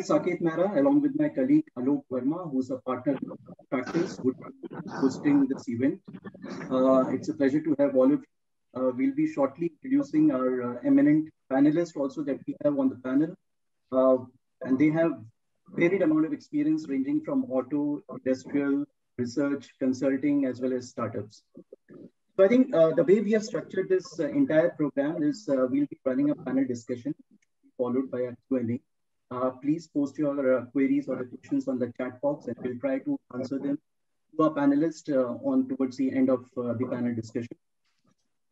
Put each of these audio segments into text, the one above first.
Saket Mehra, along with my colleague Alok Verma, who's a partner of practice, hosting this event. Uh, it's a pleasure to have all of you. Uh, we'll be shortly introducing our uh, eminent panelists also that we have on the panel. Uh, and they have varied amount of experience ranging from auto, industrial, research, consulting, as well as startups. So I think uh, the way we have structured this uh, entire program is we'll be running a panel discussion followed by a Q&A. Uh, please post your uh, queries or the questions on the chat box and we'll try to answer them to our panelists uh, on towards the end of the panel discussion.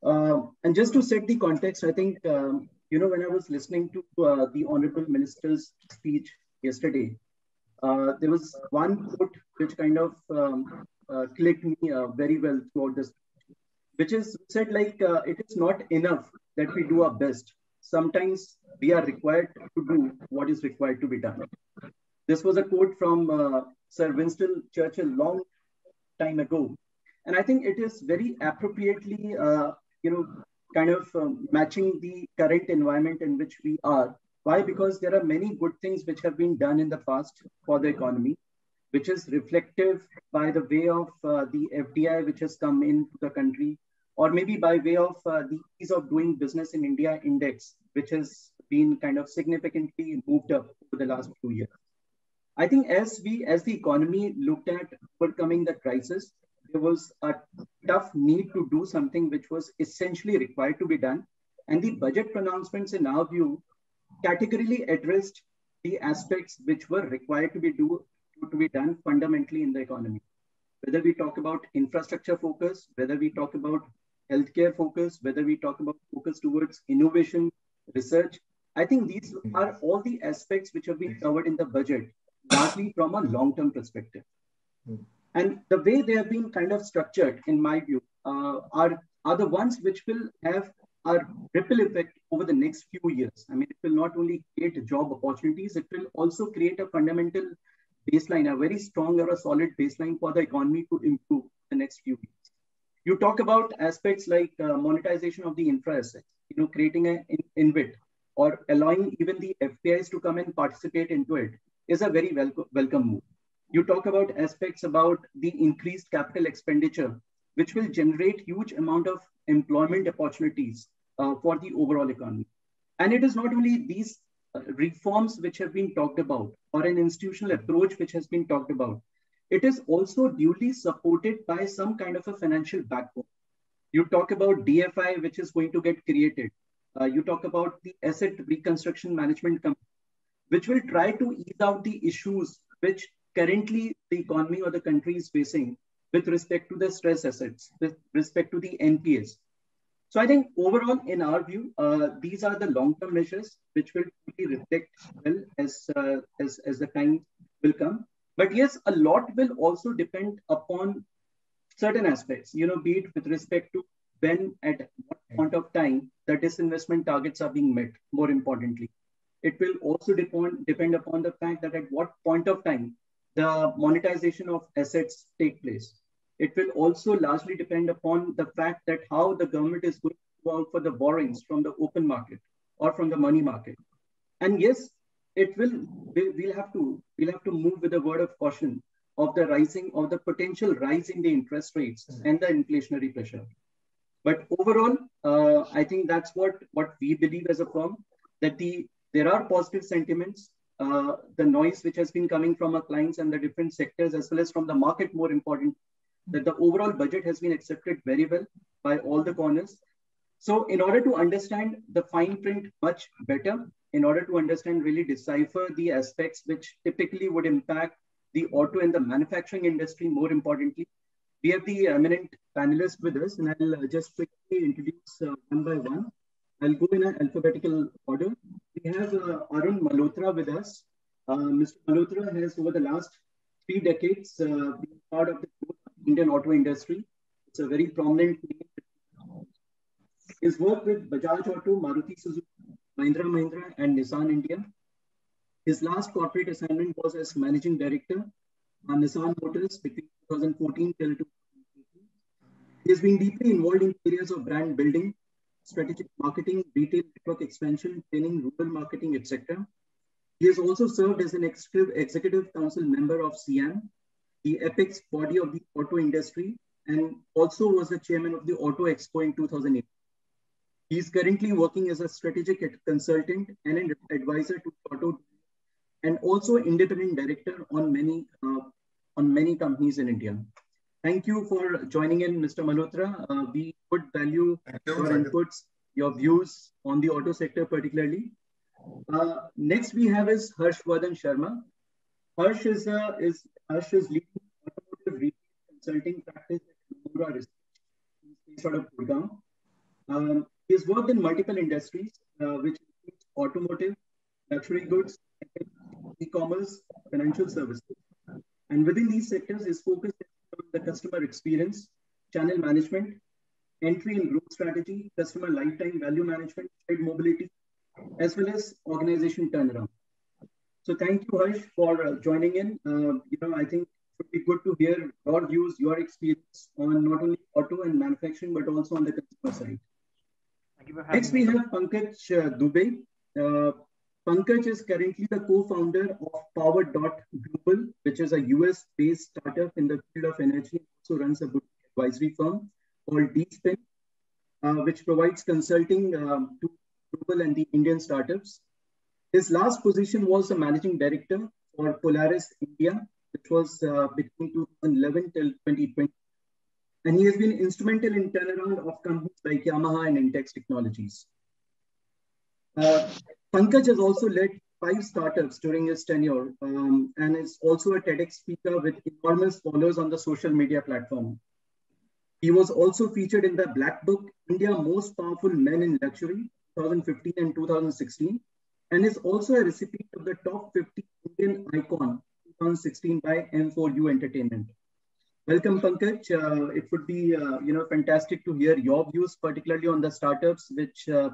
and just to set the context, I think, um, you know, when I was listening to the Honorable Minister's speech yesterday, uh, there was one quote which kind of um, uh, clicked me uh, very well throughout this, which is said like uh, it is not enough that we do our best. Sometimes we are required to do what is required to be done. This was a quote from uh, Sir Winston Churchill long time ago, and I think it is very appropriately, uh, you know, kind of um, matching the current environment in which we are why? Because there are many good things which have been done in the past for the economy, which is reflective by the way of uh, the FDI which has come into the country, or maybe by way of uh, the ease of doing business in India index, which has been kind of significantly moved up over the last few years. I think as we, as the economy looked at overcoming the crisis, there was a tough need to do something which was essentially required to be done. And the budget pronouncements, in our view, categorically addressed the aspects which were required to be do to be done fundamentally in the economy. Whether we talk about infrastructure focus, whether we talk about healthcare focus, whether we talk about focus towards innovation, research, I think these hmm. are all the aspects which have been covered in the budget, largely from a long-term perspective. Hmm. And the way they have been kind of structured, in my view, uh, are, are the ones which will have a ripple effect over the next few years. I mean, it will not only create job opportunities, it will also create a fundamental baseline, a very strong or a solid baseline for the economy to improve the next few years. You talk about aspects like uh, monetization of the infra assets, you know, creating an in InvIT or allowing even the FPIs to come and participate into it is a very wel welcome move. You talk about aspects about the increased capital expenditure, which will generate huge amount of employment opportunities uh, for the overall economy. And it is not only these uh, reforms which have been talked about or an institutional approach which has been talked about, it is also duly supported by some kind of a financial backbone. You talk about DFI, which is going to get created. Uh, you talk about the asset reconstruction management company, which will try to ease out the issues which currently the economy or the country is facing with respect to the stress assets, with respect to the NPS. So I think overall, in our view, uh, these are the long-term measures which will really reflect well as, uh, as, as the time will come. But yes, a lot will also depend upon certain aspects, you know, be it with respect to when at what point of time the disinvestment targets are being met, more importantly. It will also depend, depend upon the fact that at what point of time the monetization of assets take place. It will also largely depend upon the fact that how the government is going to go out for the borrowings from the open market or from the money market. And yes, it will, we'll have to, we'll have to move with a word of caution of the rising, of the potential rise in the interest rates mm -hmm. and the inflationary pressure. But overall, uh, I think that's what, what we believe as a firm, that the there are positive sentiments. Uh, the noise which has been coming from our clients and the different sectors, as well as from the market, more important, that the overall budget has been accepted very well by all the corners. So in order to understand the fine print much better, in order to understand, really decipher the aspects which typically would impact the auto and the manufacturing industry, more importantly, we have the eminent panelists with us, and I'll just quickly introduce uh, one by one. I'll go in an alphabetical order. We have uh, Arun Malhotra with us. Uh, Mr. Malhotra has, over the last three decades, uh, been part of the Indian auto industry. It's a very prominent name. His work with Bajaj Auto, Maruti Suzuki, Mahindra Mahindra, and Nissan India. His last corporate assignment was as managing director on Nissan Motors between 2014 till 2018. He has been deeply involved in areas of brand building, strategic marketing, retail network expansion, training, rural marketing, etc. He has also served as an executive, council member of SIAM, the apex body of the auto industry, and also was the chairman of the Auto Expo in 2008. He is currently working as a strategic consultant and an advisor to auto and also independent director on many uh, on many companies in India. Thank you for joining in, Mr. Malhotra. Uh, we would value you. your inputs, your views on the auto sector particularly. Uh, next we have is Harshvardhan Sharma. Harsh is, uh, is, Harsh is leading automotive retail consulting practice at Nomura Research based out of Gurgaon. Um, he has worked in multiple industries, uh, which includes automotive, luxury goods, e-commerce, financial services. And within these sectors, his focus is on the customer experience, channel management, entry and growth strategy, customer lifetime value management, trade mobility, as well as organization turnaround. So thank you, Harsh, for uh, joining in. Uh, you know, I think it would be good to hear your views, your experience on not only auto and manufacturing, but also on the consumer side. Next, we have Pankaj uh, Dubey. Uh, Pankaj is currently the co-founder of Power Dot Global, which is a US-based startup in the field of energy. Also runs a good advisory firm called DSpin, uh, which provides consulting um, to global and the Indian startups. His last position was the managing director for Polaris India, which was uh, between 2011 till 2020. And he has been instrumental in turnaround of companies like Yamaha and Intex Technologies. Uh, Pankaj has also led five startups during his tenure um, and is also a TEDx speaker with enormous followers on the social media platform. He was also featured in the Black Book, India Most Powerful Men in Luxury, 2015 and 2016, and is also a recipient of the top 50 Indian icon 2016 by M4U Entertainment. Welcome, Pankaj. Uh, it would be uh, you know fantastic to hear your views, particularly on the startups which uh,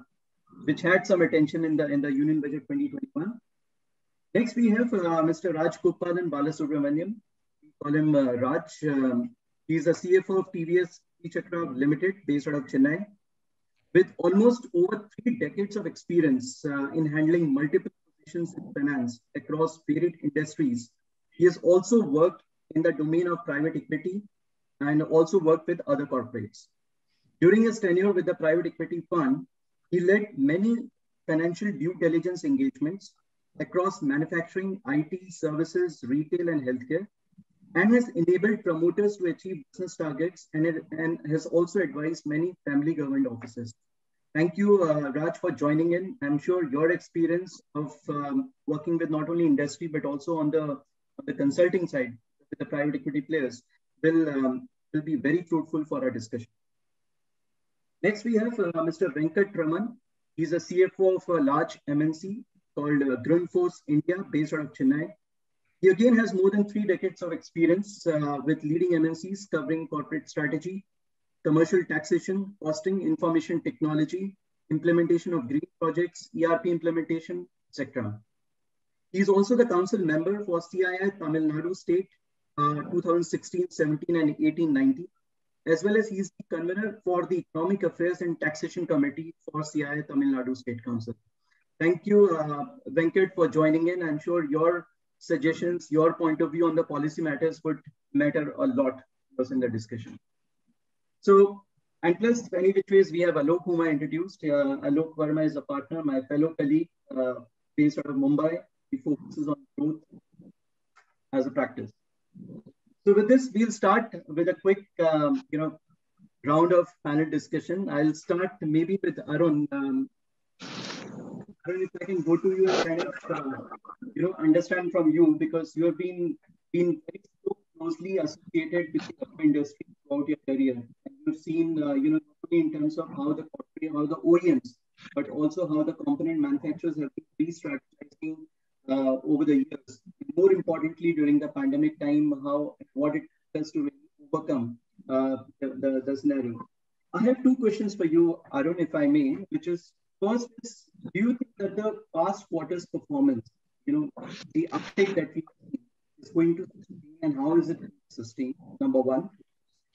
which had some attention in the in the Union Budget 2021. Next, we have uh, Mr. Raj Gopalan Balasubramaniam. We call him uh, Raj. Um, he's the CFO of TVS Chakra Limited, based out of Chennai. With almost over three decades of experience uh, in handling multiple positions in finance across varied industries, he has also worked in the domain of private equity and also worked with other corporates. During his tenure with the private equity fund, he led many financial due diligence engagements across manufacturing, IT, services, retail, and healthcare, and has enabled promoters to achieve business targets and, and has also advised many family government offices. Thank you, uh, Raj, for joining in. I'm sure your experience of um, working with not only industry, but also on the, on the consulting side with the private equity players will, um, will be very fruitful for our discussion. Next, we have uh, Mr. Venkat Raman. He's a CFO of a large MNC called uh, Grundfos India, based out of Chennai. He again has more than three decades of experience uh, with leading MNCs covering corporate strategy, commercial taxation, costing, information technology, implementation of green projects, ERP implementation, etc. He is also the council member for CII Tamil Nadu State uh, 2016, 17, and 18, 19, as well as he is the convener for the Economic Affairs and Taxation Committee for CII Tamil Nadu State Council. Thank you, uh, Venkat, for joining in. I'm sure your suggestions, your point of view on the policy matters would matter a lot in the discussion. So, and plus, many which ways, we have Alok, whom I introduced. Uh, Alok Verma is a partner, my fellow colleague uh, based out of Mumbai. He focuses on growth as a practice. So with this, we'll start with a quick, um, you know, round of panel discussion. I'll start maybe with Arun. Um, if I can go to you and kind of, uh, you know, understand from you because you have been been so closely associated with the industry throughout your career. And you've seen, uh, you know, not only in terms of how the how the OEMs, but also how the component manufacturers have been re-strategizing uh, over the years. More importantly, during the pandemic time, how what it does to really overcome uh, the, the, the scenario. I have two questions for you, Arun, if I may, which is First is, do you think that the past quarter's performance, you know, the uptake that we is going to sustain and how is it sustained? Number one.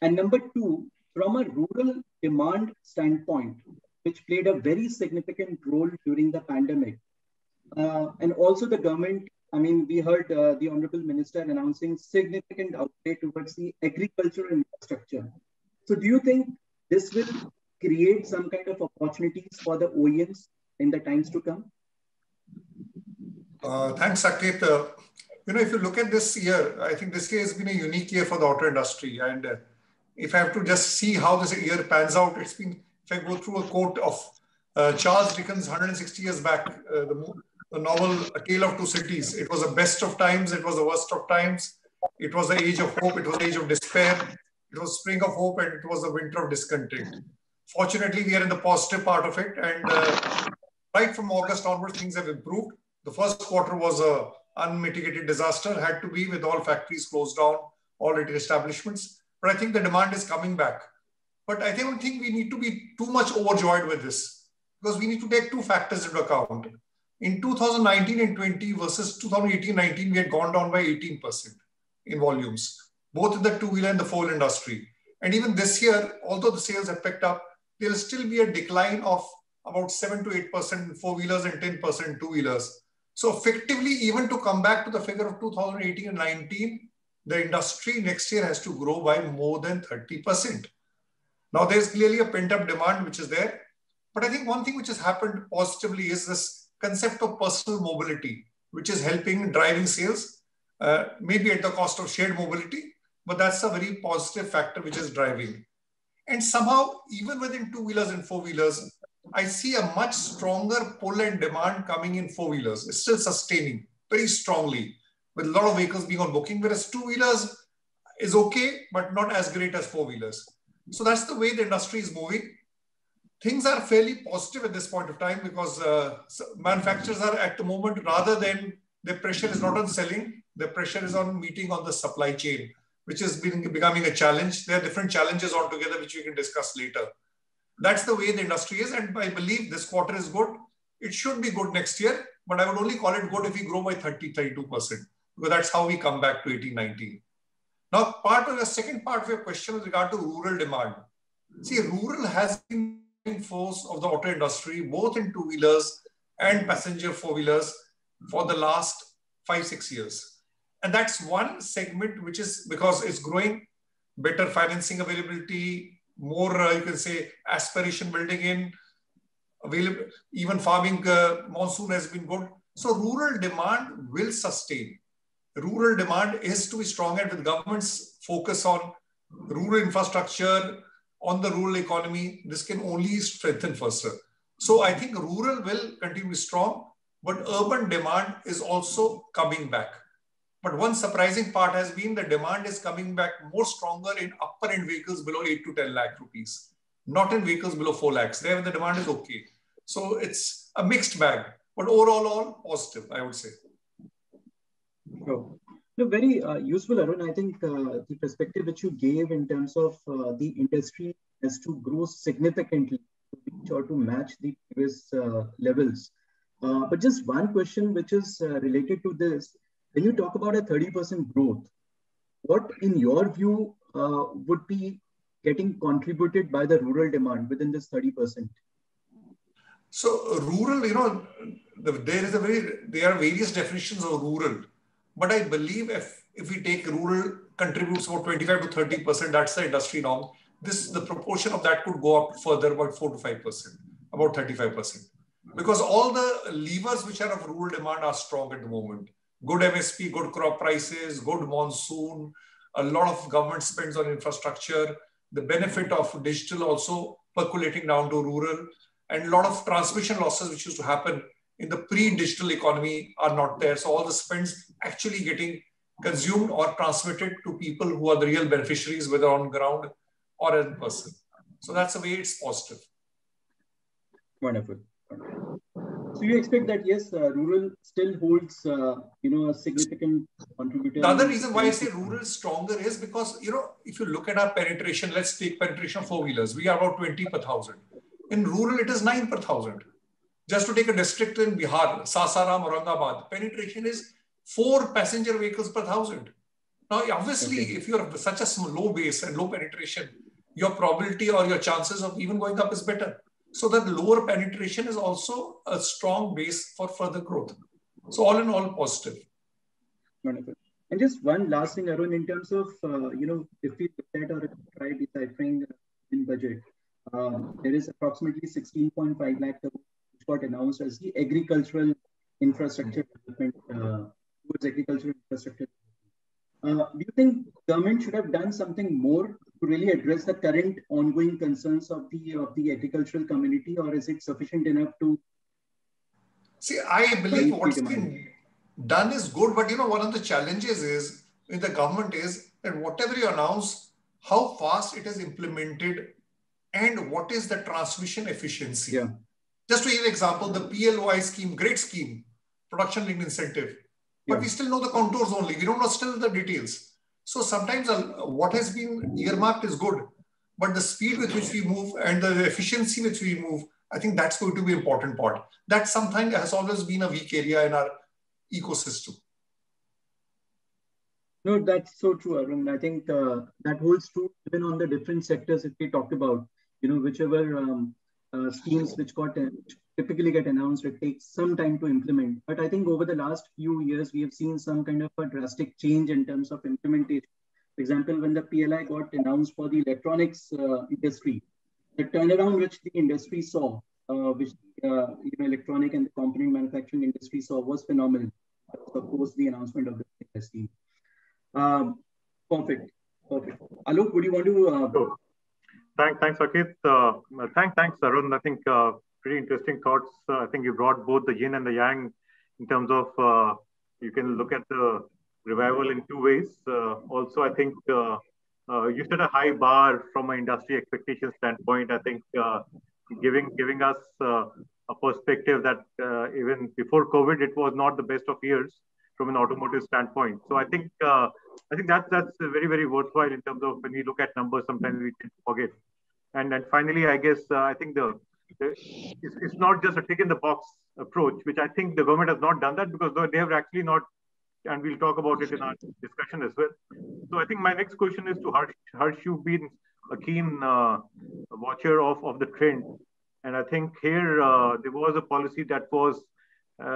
And number two, from a rural demand standpoint, which played a very significant role during the pandemic, and also the government. I mean, we heard uh, the honorable minister announcing significant outlay towards the agricultural infrastructure. So, do you think this will create some kind of opportunities for the OEMs in the times to come? Uh, thanks, Saket. Uh, you know, if you look at this year, I think this year has been a unique year for the auto industry. And uh, if I have to just see how this year pans out, it's been, if I go through a quote of uh, Charles Dickens 160 years back, uh, the, the novel A Tale of Two Cities, it was the best of times, it was the worst of times. It was the age of hope, it was the age of despair. It was spring of hope and it was the winter of discontent. Fortunately, we are in the positive part of it. And uh, right from August onwards, things have improved. The first quarter was a unmitigated disaster, had to be with all factories closed down, all retail establishments. But I think the demand is coming back. But I don't think we need to be too much overjoyed with this because we need to take two factors into account. In 2019 and 20 versus 2018-19, we had gone down by 18% in volumes, both in the two-wheeler and the four-wheeler industry. And even this year, although the sales have picked up, there will still be a decline of about 7 to 8% in four-wheelers and 10% in two-wheelers. So effectively, even to come back to the figure of 2018 and 19, the industry next year has to grow by more than 30%. Now there's clearly a pent-up demand which is there. But I think one thing which has happened positively is this concept of personal mobility, which is helping driving sales, uh, maybe at the cost of shared mobility, but that's a very positive factor which is driving. And somehow, even within two wheelers and four wheelers, I see a much stronger pull and demand coming in four wheelers. It's still sustaining very strongly with a lot of vehicles being on booking, whereas two wheelers is okay, but not as great as four wheelers. So that's the way the industry is moving. Things are fairly positive at this point of time because uh, manufacturers are at the moment, rather than the pressure is not on selling, the pressure is on meeting on the supply chain, which is being, becoming a challenge. There are different challenges altogether, which we can discuss later. That's the way the industry is. And I believe this quarter is good. It should be good next year, but I would only call it good if we grow by 30, 32%, because that's how we come back to 18, 19. Now, part of the second part of your question with regard to rural demand. See, rural has been force of the auto industry, both in two-wheelers and passenger four-wheelers for the last five, six years. And that's one segment which is because it's growing, better financing availability, more, uh, you can say, aspiration building in, available, even farming uh, monsoon has been good. So rural demand will sustain. Rural demand is to be strong and with government's focus on rural infrastructure, on the rural economy, this can only strengthen further. So I think rural will continue strong, but urban demand is also coming back. But one surprising part has been the demand is coming back more stronger in upper end vehicles below 8 to 10 lakh rupees, not in vehicles below 4 lakhs. There the demand is okay. So it's a mixed bag, but overall, all positive, I would say. No, very uh, useful, Arun. I think uh, the perspective which you gave in terms of uh, the industry has to grow significantly to reach or to match the previous uh, levels. Uh, but just one question which is uh, related to this when you talk about a 30% growth, what in your view would be getting contributed by the rural demand within this 30%? So rural, you know, there is a very, there are various definitions of rural, but I believe if, if we take rural contributes about 25 to 30%, that's the industry norm. This, the proportion of that could go up further about 4 to 5%, about 35%. Because all the levers which are of rural demand are strong at the moment good MSP, good crop prices, good monsoon, a lot of government spends on infrastructure, the benefit of digital also percolating down to rural, and a lot of transmission losses which used to happen in the pre-digital economy are not there. So all the spends actually getting consumed or transmitted to people who are the real beneficiaries, whether on ground or in person. So that's the way it's positive. Wonderful. So you expect that yes, uh, rural still holds uh, you know a significant contributor. The other reason why I say rural is stronger is because you know if you look at our penetration, let's take penetration of four wheelers, we are about twenty per thousand. In rural, it is nine per thousand. Just to take a district in Bihar, Sasaram, Aurangabad, penetration is four passenger vehicles per thousand. Now, obviously, okay. if you are such a low base and low penetration, your probability or your chances of even going up is better. so that lower penetration is also a strong base for further growth. So all in all, positive. Wonderful. And just one last thing, Arun, in terms of, uh, you know, if we look at or try deciphering in budget, um, there is approximately 16.5 lakh got announced as the agricultural infrastructure development uh, towards agricultural infrastructure. Uh, do you think government should have done something more to really address the current ongoing concerns of the of the agricultural community, or is it sufficient enough to? See, I believe what's been done is good, but you know, one of the challenges is with the government is that whatever you announce, how fast it is implemented, and what is the transmission efficiency. Yeah. Just to give an example, the PLI scheme, great scheme, production linked incentive but yeah. we still know the contours only. We don't know still the details. So sometimes uh, what has been earmarked is good, but the speed with which we move and the efficiency which we move, I think that's going to be important part. That something has always been a weak area in our ecosystem. No, that's so true, Arun. I think uh, that holds true even on the different sectors that we talked about. You know, whichever um, uh, schemes which got uh, typically get announced, it takes some time to implement. But I think over the last few years, we have seen some kind of a drastic change in terms of implementation. For example, when the PLI got announced for the electronics uh, industry, the turnaround which the industry saw, uh, which uh, you know, electronic and the component manufacturing industry saw was phenomenal. Of course, the announcement of the scheme. Um, perfect, perfect. Alok, would you want to? Uh, Thanks, thanks, Saket. Uh, thanks, thanks, Arun. I think uh, pretty interesting thoughts. Uh, I think you brought both the yin and the yang in terms of uh, you can look at the revival in two ways. Uh, also, I think uh, uh, you set a high bar from an industry expectation standpoint. I think giving giving us a perspective that even before COVID, it was not the best of years from an automotive standpoint. So I think I think that's that's very very worthwhile in terms of when we look at numbers. Sometimes we forget. And and finally, I guess I think the it's, it's not just a tick in the box approach, which I think the government has not done that because they have actually not, and we'll talk about it in our discussion as well. So I think my next question is to Harsh. Harsh, you've been a keen uh, watcher of, of the trend. And I think here uh, there was a policy that was, uh,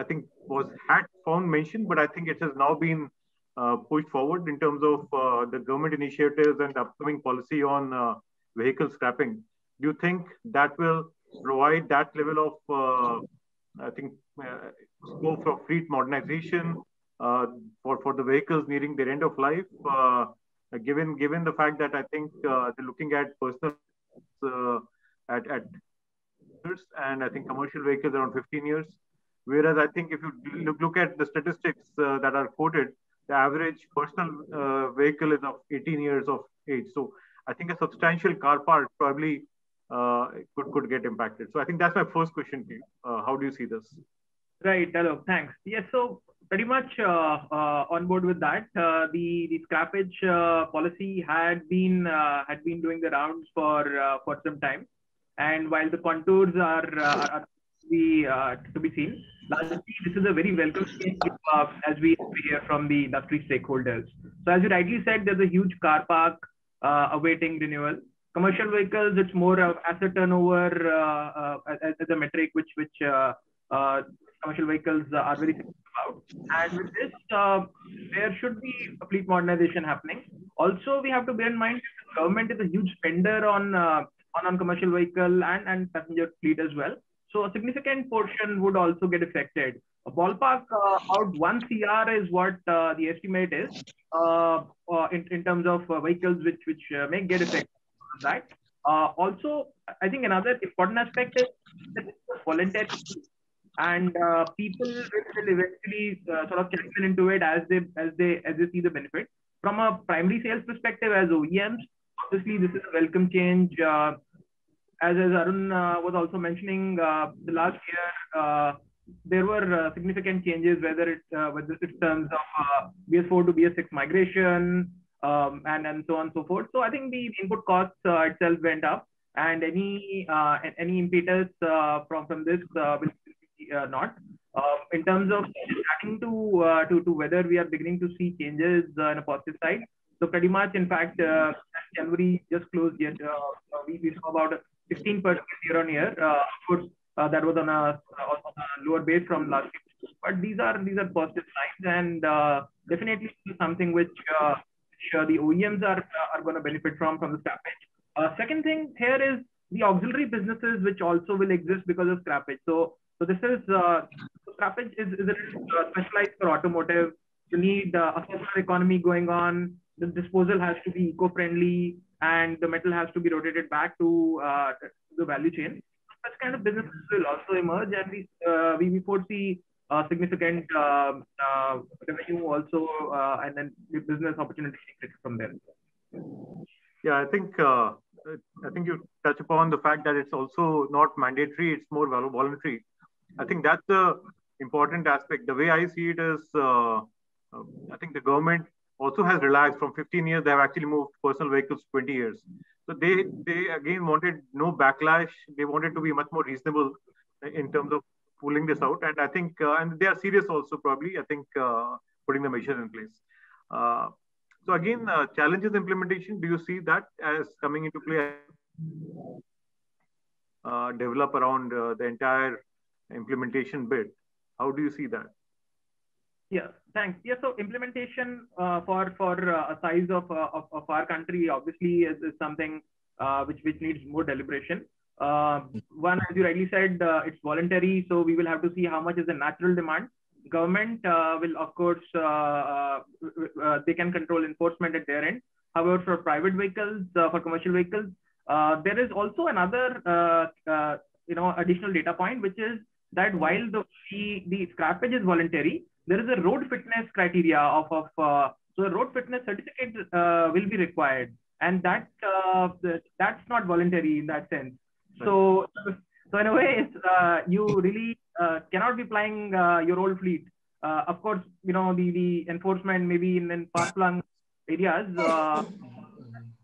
I think, was had found mention, but I think it has now been uh, pushed forward in terms of uh, the government initiatives and upcoming policy on uh, vehicle scrapping do you think that will provide that level of, uh, I think, uh, scope for fleet modernization uh, for, for the vehicles nearing their end of life? Uh, given given the fact that I think uh, they're looking at personal uh, at, at years and I think commercial vehicles around 15 years. Whereas I think if you look, look at the statistics that are quoted, the average personal vehicle is of 18 years of age. So I think a substantial car park probably uh, could could get impacted. So I think that's my first question to you. Uh, how do you see this? Right. Hello. Thanks. Yes. So pretty much uh, uh on board with that. Uh, the the scrappage uh, policy had been had been doing the rounds for for some time, and while the contours are, are to be to be seen, largely this is a very welcome change as we hear from the industry stakeholders. So as you rightly said, there's a huge car park awaiting renewal commercial vehicles, it's more of asset turnover uh, uh, as, as, a metric which which uh, commercial vehicles are very about. And with this, there should be a fleet modernization happening. Also, we have to bear in mind the government is a huge spender on on, on commercial vehicle and, and passenger fleet as well. So a significant portion would also get affected. A ballpark uh, about one CR is what uh, the estimate is uh, in, in terms of vehicles which which may get affected that. Uh, also, I think another important aspect is voluntary and uh, people will eventually uh, sort of champion into it as they as they as they see the benefit. From a primary sales perspective, as OEMs, obviously this is a welcome change. Uh, as as Arun uh, was also mentioning, uh, the last year there were significant changes, whether it whether it's terms of BS4 to BS6 migration, um, and and so on and so forth. So I think the input costs uh, itself went up, and any uh, any impetus uh, from from this uh, will be uh, not. Um, in terms of starting to uh, to to whether we are beginning to see changes in a positive side. So pretty much, in fact, January just closed yet. we, we saw about 16% year on year. of course, that was on a, on a, lower base from last year. But these are these are positive signs, and definitely something which, which the OEMs are are going to benefit from from the scrappage. second thing here is the auxiliary businesses which also will exist because of scrappage. So so this is uh, scrappage is, is uh, specialized for automotive. You need uh, a circular economy going on. The disposal has to be eco-friendly, and the metal has to be rotated back to uh, the value chain. Such kind of businesses will also emerge, and we uh, we, foresee uh, significant uh, uh, revenue also, uh, and then the business opportunity from there. Yeah, I think I think you touch upon the fact that it's also not mandatory; it's more voluntary. I think that's the important aspect. The way I see it is, I think the government also has relaxed from 15 years. They have actually moved personal vehicles 20 years. So they they again wanted no backlash. They wanted to be much more reasonable in terms of pulling this out. And I think uh, and they are serious also probably. I think uh, putting the measure in place. Uh, so again, uh, challenges implementation. Do you see that as coming into play? develop around the entire implementation bit. How do you see that? Yeah, thanks. Yeah, so implementation uh, for for uh, a size of, uh, of, of our country obviously is, is something uh, which which needs more deliberation. Uh, one, as you rightly said, uh, it's voluntary, so we will have to see how much is the natural demand. Government will, of course, they can control enforcement at their end. However, for private vehicles, for commercial vehicles, there is also another you know additional data point, which is that while the the scrappage is voluntary, there is a road fitness criteria of of uh, so a road fitness certificate uh, will be required, and that uh, that's not voluntary in that sense. So so in a way, uh, you really uh, cannot be plying uh, your old fleet. of course, you know the the enforcement maybe in in far flung areas.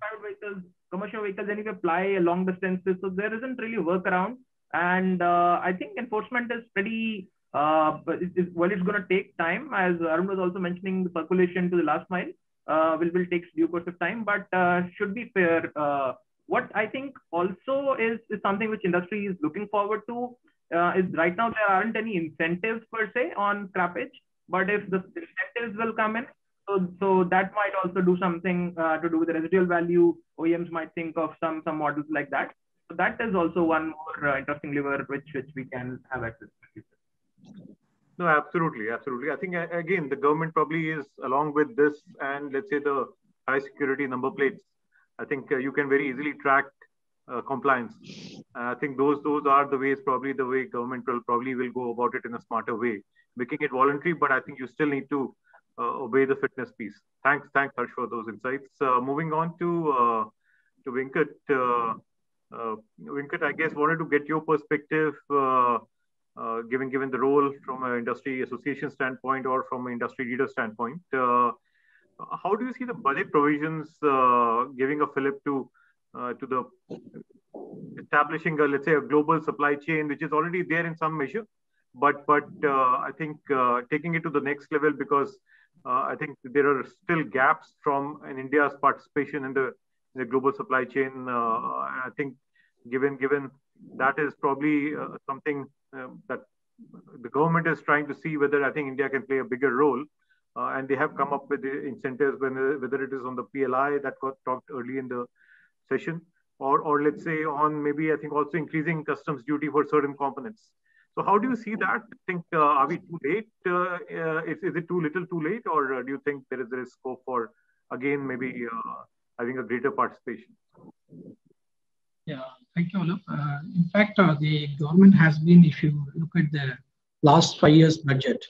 private vehicles, commercial vehicles, anyway fly long distances, so there isn't really a workaround. And uh, I think enforcement is pretty, uh, it, well, it's going to take time. As Arun was also mentioning, the circulation to the last mile uh, will, will take due course of time, but uh, should be fair. Uh, what I think also is, is something which industry is looking forward to uh, is right now there aren't any incentives per se on scrappage, but if the incentives will come in, so, so that might also do something uh, to do with the residual value. OEMs might think of some some models like that. So that is also one more interesting lever which which we can have access to. No, absolutely, absolutely. I think again the government probably is along with this and let's say the high security number plates. I think uh, you can very easily track uh, compliance. I think those those are the ways probably the way government will probably will go about it in a smarter way, making it voluntary. But I think you still need to uh, obey the fitness piece. Thanks, thanks Harsh for those insights. Uh, moving on to uh, to Venkat. Uh, Venkat, I guess wanted to get your perspective, uh, uh, given given the role from an industry association standpoint or from an industry leader standpoint. how do you see the budget provisions giving a fillip to to the establishing a let's say a global supply chain, which is already there in some measure, but but uh, I think uh, taking it to the next level because uh, I think there are still gaps from in India's participation in the the global supply chain. Uh, I think given given that is probably uh, something uh, that the government is trying to see whether I think India can play a bigger role. Uh, and they have come up with the incentives, when, whether it is on the PLI that got talked early in the session, or, or let's say on maybe I think also increasing customs duty for certain components. So how do you see that? I think uh, are we too late? Uh, uh, is, is it too little, too late, or do you think there is is scope for again maybe having a greater participation? Yeah, thank you, Alok. Uh, in fact, uh, the government has been, if you look at the last five years budget,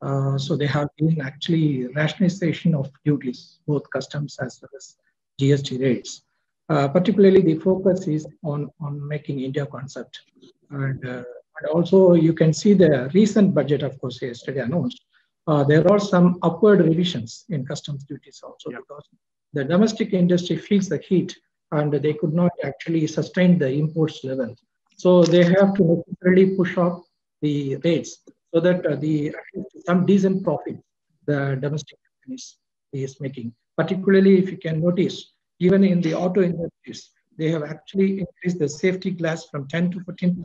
uh, so they have been actually rationalization of duties, both customs as well as GST rates. Uh, particularly, the focus is on, on making India concept. And, uh, and also, you can see the recent budget, of course, yesterday announced. Uh, there are some upward revisions in customs duties also yeah. because the domestic industry feels the heat and they could not actually sustain the imports level. So they have to necessarily push up the rates so that uh, the some decent profit the domestic companies is making. Particularly if you can notice, even in the auto industries, they have actually increased the safety glass from 10 to 15%,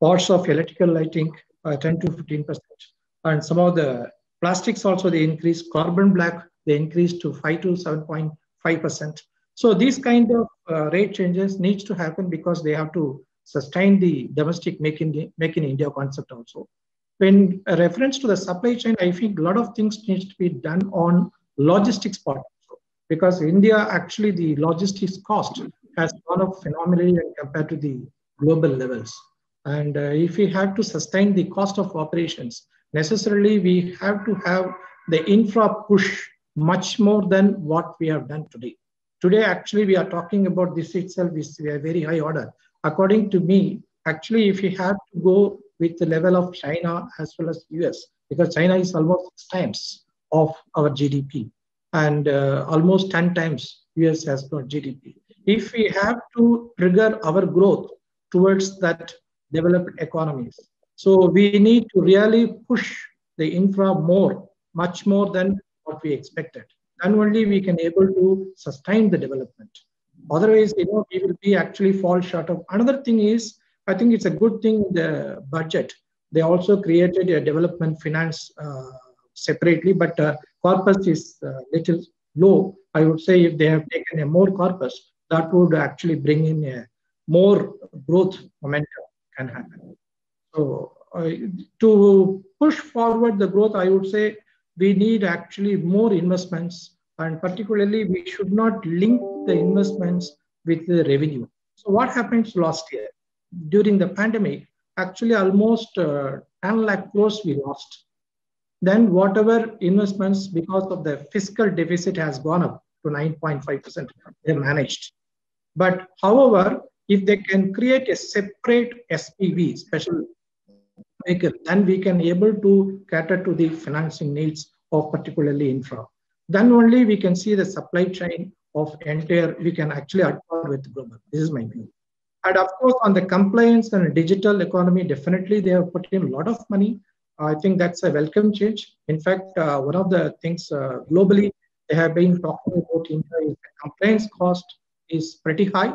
parts of electrical lighting uh, 10 to 15%. And some of the plastics also, they increased carbon black, they increased to 5 to 7.5%. So these kind of uh, rate changes needs to happen because they have to sustain the domestic make in, make in India concept also. When a reference to the supply chain, I think a lot of things needs to be done on logistics part also, because India actually the logistics cost has gone up phenomenally compared to the global levels. And uh, if we have to sustain the cost of operations, necessarily we have to have the infra push much more than what we have done today. Today, actually, we are talking about this itself is a very high order. According to me, actually, if we have to go with the level of China as well as US, because China is almost six times of our GDP and uh, almost 10 times US has got GDP. If we have to trigger our growth towards that developed economies. So we need to really push the infra more, much more than what we expected. Then only we can able to sustain the development. Otherwise, you know, we will be actually fall short of. Another thing is, I think it's a good thing the budget. They also created a development finance uh, separately, but uh, corpus is uh, little low. I would say if they have taken a more corpus, that would actually bring in a more growth momentum can happen. So uh, to push forward the growth, I would say we need actually more investments and particularly we should not link the investments with the revenue. So what happened last year? During the pandemic, actually almost uh, 10 lakh crores we lost. Then whatever investments because of the fiscal deficit has gone up to 9.5%, they managed. But however, if they can create a separate SPV, special vehicle, then we can able to cater to the financing needs of particularly infra. Then only we can see the supply chain of entire, we can actually acquire with global. This is my view. And of course, on the compliance and digital economy, definitely they have put in a lot of money. I think that's a welcome change. In fact, uh, one of the things uh, globally they have been talking about India is the compliance cost is pretty high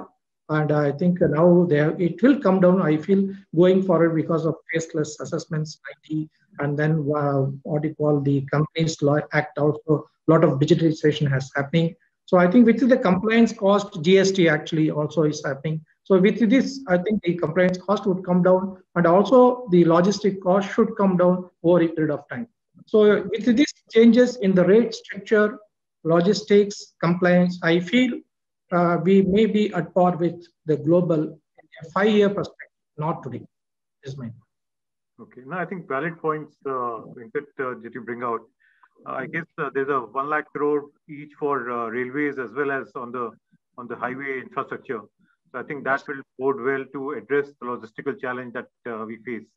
and I think now have, it will come down. I feel going forward because of faceless assessments, IT, and then uh, what you call the Companies Law Act. Also, lot of digitalization has happening. So I think with the compliance cost, GST actually also is happening. So with this, I think the compliance cost would come down, and also the logistic cost should come down over a period of time. So with these changes in the rate structure, logistics, compliance, I feel uh, we may be at par with the global five-year perspective, not today, is my point. Okay, no, I think valid points, uh, uh, that you bring out. Uh, I guess uh, there's a one lakh crore each for uh, railways as well as on the on the highway infrastructure. So I think that will bode well to address the logistical challenge that we face.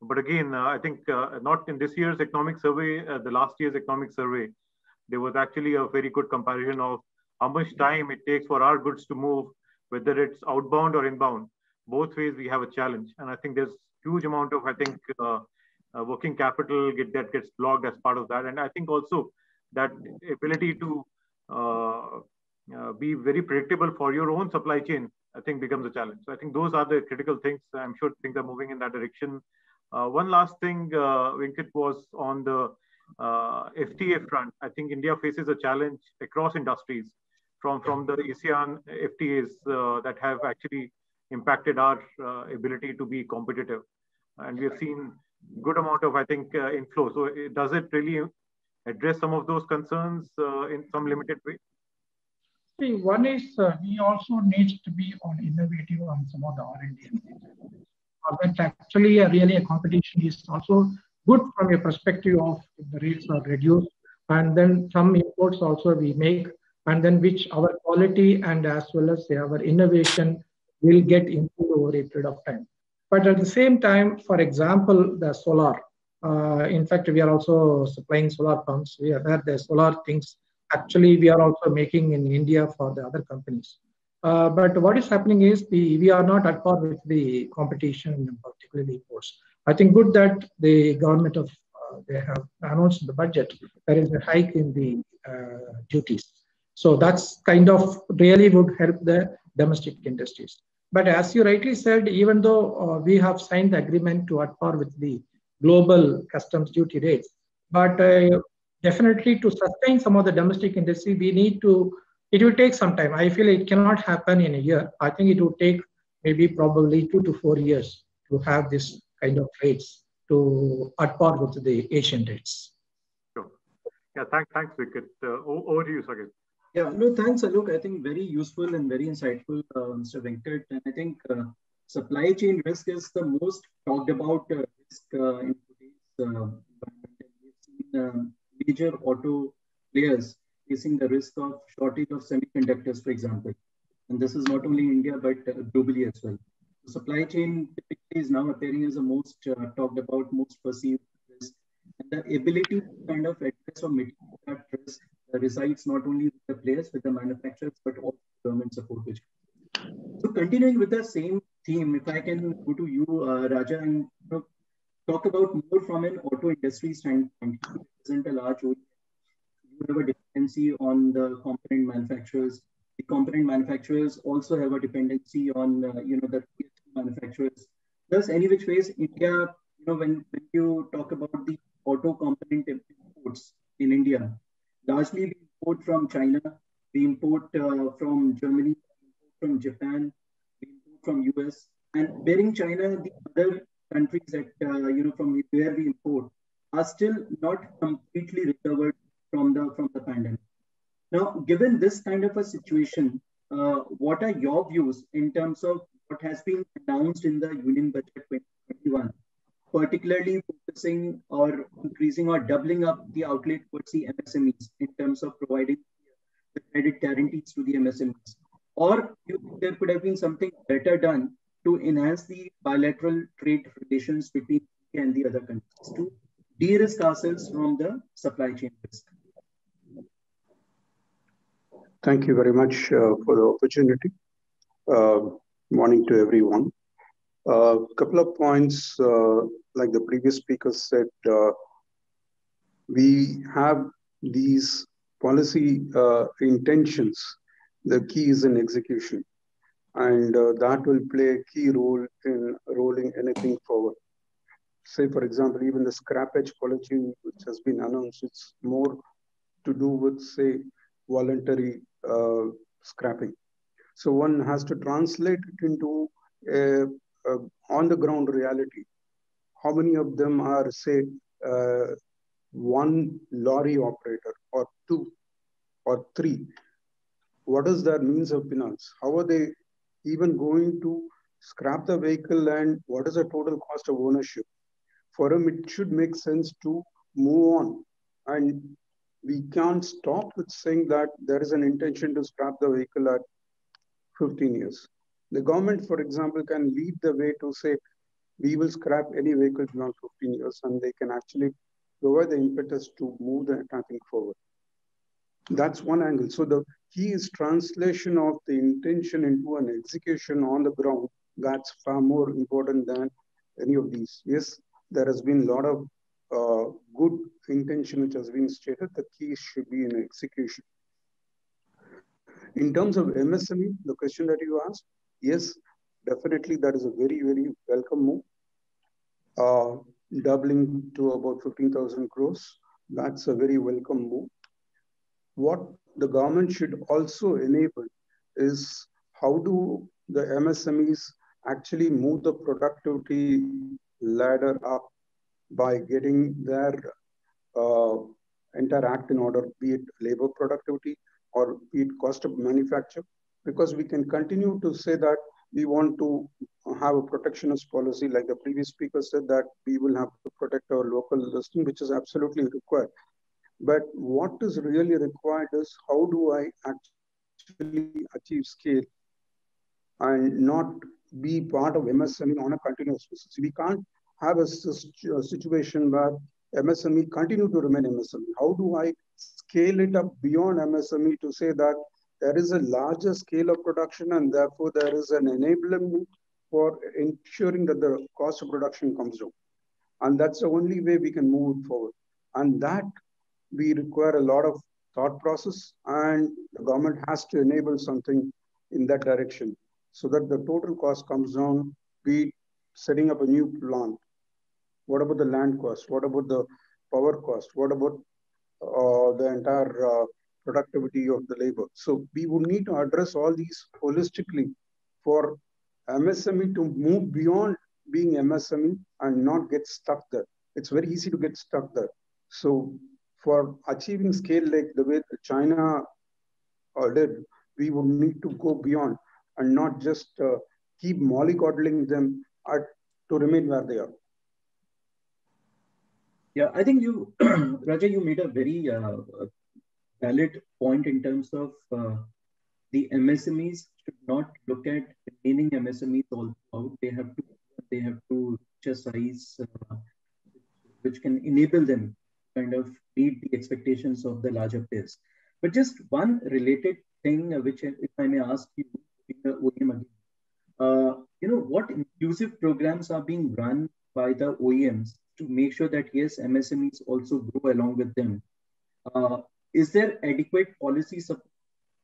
But again, I think not in this year's economic survey, the last year's economic survey, there was actually a very good comparison of how much time it takes for our goods to move, whether it's outbound or inbound. Both ways we have a challenge, and I think there's huge amount of I think uh, uh, working capital get that gets blocked as part of that, and I think also that ability to uh, uh be very predictable for your own supply chain, I think becomes a challenge. So I think those are the critical things. I'm sure things are moving in that direction. Uh, one last thing, uh, Venkat, was on the uh, FTA front. I think India faces a challenge across industries from from the ASEAN FTAs uh, that have actually impacted our ability to be competitive, and we have seen good amount of I think uh, inflow. So does it really address some of those concerns in some limited way? See, one is uh, we also need to be on innovative on some of the R&D. But actually, uh, really a competition is also good from a perspective of the rates are reduced, and then some imports also we make and then which our quality and as well as our innovation will get improved over a period of time. But at the same time, for example, the solar, uh, in fact, we are also supplying solar pumps. We have had the solar things. Actually, we are also making in India for the other companies. Uh, but what is happening is the we are not at par with the competition, particularly imports. I think good that the government of uh, they have announced the budget there is a hike in the uh, duties. So that's kind of really would help the domestic industries. But as you rightly said, even though uh, we have signed the agreement to at par with the global customs duty rates, but uh, definitely to sustain some of the domestic industry, we need to, it will take some time. I feel it cannot happen in a year. I think it will take maybe probably two to four years to have this kind of rates to at par with the ASEAN rates. Sure. Yeah, thanks, thanks, Venkat. Uh, over to you, Saket. Yeah, no, thanks, Alok. I think very useful and very insightful, uh, Mr. Venkat. And I think uh, supply chain risk is the most talked about uh, risk uh, in today's uh, environment. We've seen uh, major auto players facing the risk of shortage of semiconductors, for example. And this is not only India, but globally as well. The supply chain typically is now appearing as the most talked about, most perceived risk. And the ability to kind of address or mitigate that risk resides not only with the players, with the manufacturers, but also government support. Which so continuing with the same theme, if I can go to you, uh, Raja, and talk about more from an auto industry standpoint. You represent a large OEM. You have a dependency on the component manufacturers. The component manufacturers also have a dependency on uh, you know the manufacturers. Thus, any which ways, India, you know, when, when you talk about the auto component imports in India, largely we import from China, we import uh, from Germany, from Japan, we import from US, and bearing China, the other countries that uh, you know from where we import are still not completely recovered from the from the pandemic. Now, given this kind of a situation, uh, what are your views in terms of what has been announced in the Union Budget 2021 particularly focusing or increasing or doubling up the outlet towards the MSMEs in terms of providing the credit guarantees to the MSMEs? Or there could have been something better done to enhance the bilateral trade relations between India and the other countries to de-risk ourselves from the supply chain risk? Thank you very much uh, for the opportunity. Uh, morning to everyone. A couple of points, uh, like the previous speaker said, uh, we have these policy uh, intentions. The key is in execution. And uh, that will play a key role in rolling anything forward. Say, for example, even the scrappage policy, which has been announced, it's more to do with, say, voluntary uh, scrapping. So one has to translate it into a on the ground reality. How many of them are, say, uh, one lorry operator or two or three? What is their means of finance? How are they even going to scrap the vehicle and what is the total cost of ownership? For them, it should make sense to move on. And we can't stop with saying that there is an intention to scrap the vehicle at 15 years. The government, for example, can lead the way to say, we will scrap any vehicle beyond 15 years, and they can actually provide the impetus to move the traffic forward. That's one angle. So the key is translation of the intention into an execution on the ground. That's far more important than any of these. Yes, there has been a lot of uh, good intention which has been stated. The key should be in execution. In terms of MSME, the question that you asked, yes, definitely that is a very, very welcome move. Uh, doubling to about 15,000 crores, that's a very welcome move. What the government should also enable is how do the MSMEs actually move the productivity ladder up by getting their uh, entire act in order, be it labor productivity or be it cost of manufacture because we can continue to say that we want to have a protectionist policy, like the previous speaker said, that we will have to protect our local listing, which is absolutely required. But what is really required is how do I actually achieve scale and not be part of MSME on a continuous basis. We can't have a, a situation where MSME continue to remain MSME. How do I scale it up beyond MSME to say that there is a larger scale of production and therefore there is an enablement for ensuring that the cost of production comes down. And that's the only way we can move forward. And that we require a lot of thought process and the government has to enable something in that direction so that the total cost comes down, be setting up a new plant. What about the land cost? What about the power cost? What about uh, the entire uh, productivity of the labor? So we would need to address all these holistically for MSME to move beyond being MSME and not get stuck there. It's very easy to get stuck there. So for achieving scale like the way China uh, did, we would need to go beyond and not just uh, keep mollycoddling them at, to remain where they are. Yeah, I think you, Raja, you made a very uh, valid point in terms of uh, the MSMEs should not look at remaining MSMEs all out. They have to they have to reach a size uh, which can enable them kind of meet the expectations of the larger players. But just one related thing, uh, which if I may ask you, OEM uh, you know, what inclusive programs are being run by the OEMs to make sure that yes, MSMEs also grow along with them? Uh, is there adequate policy support?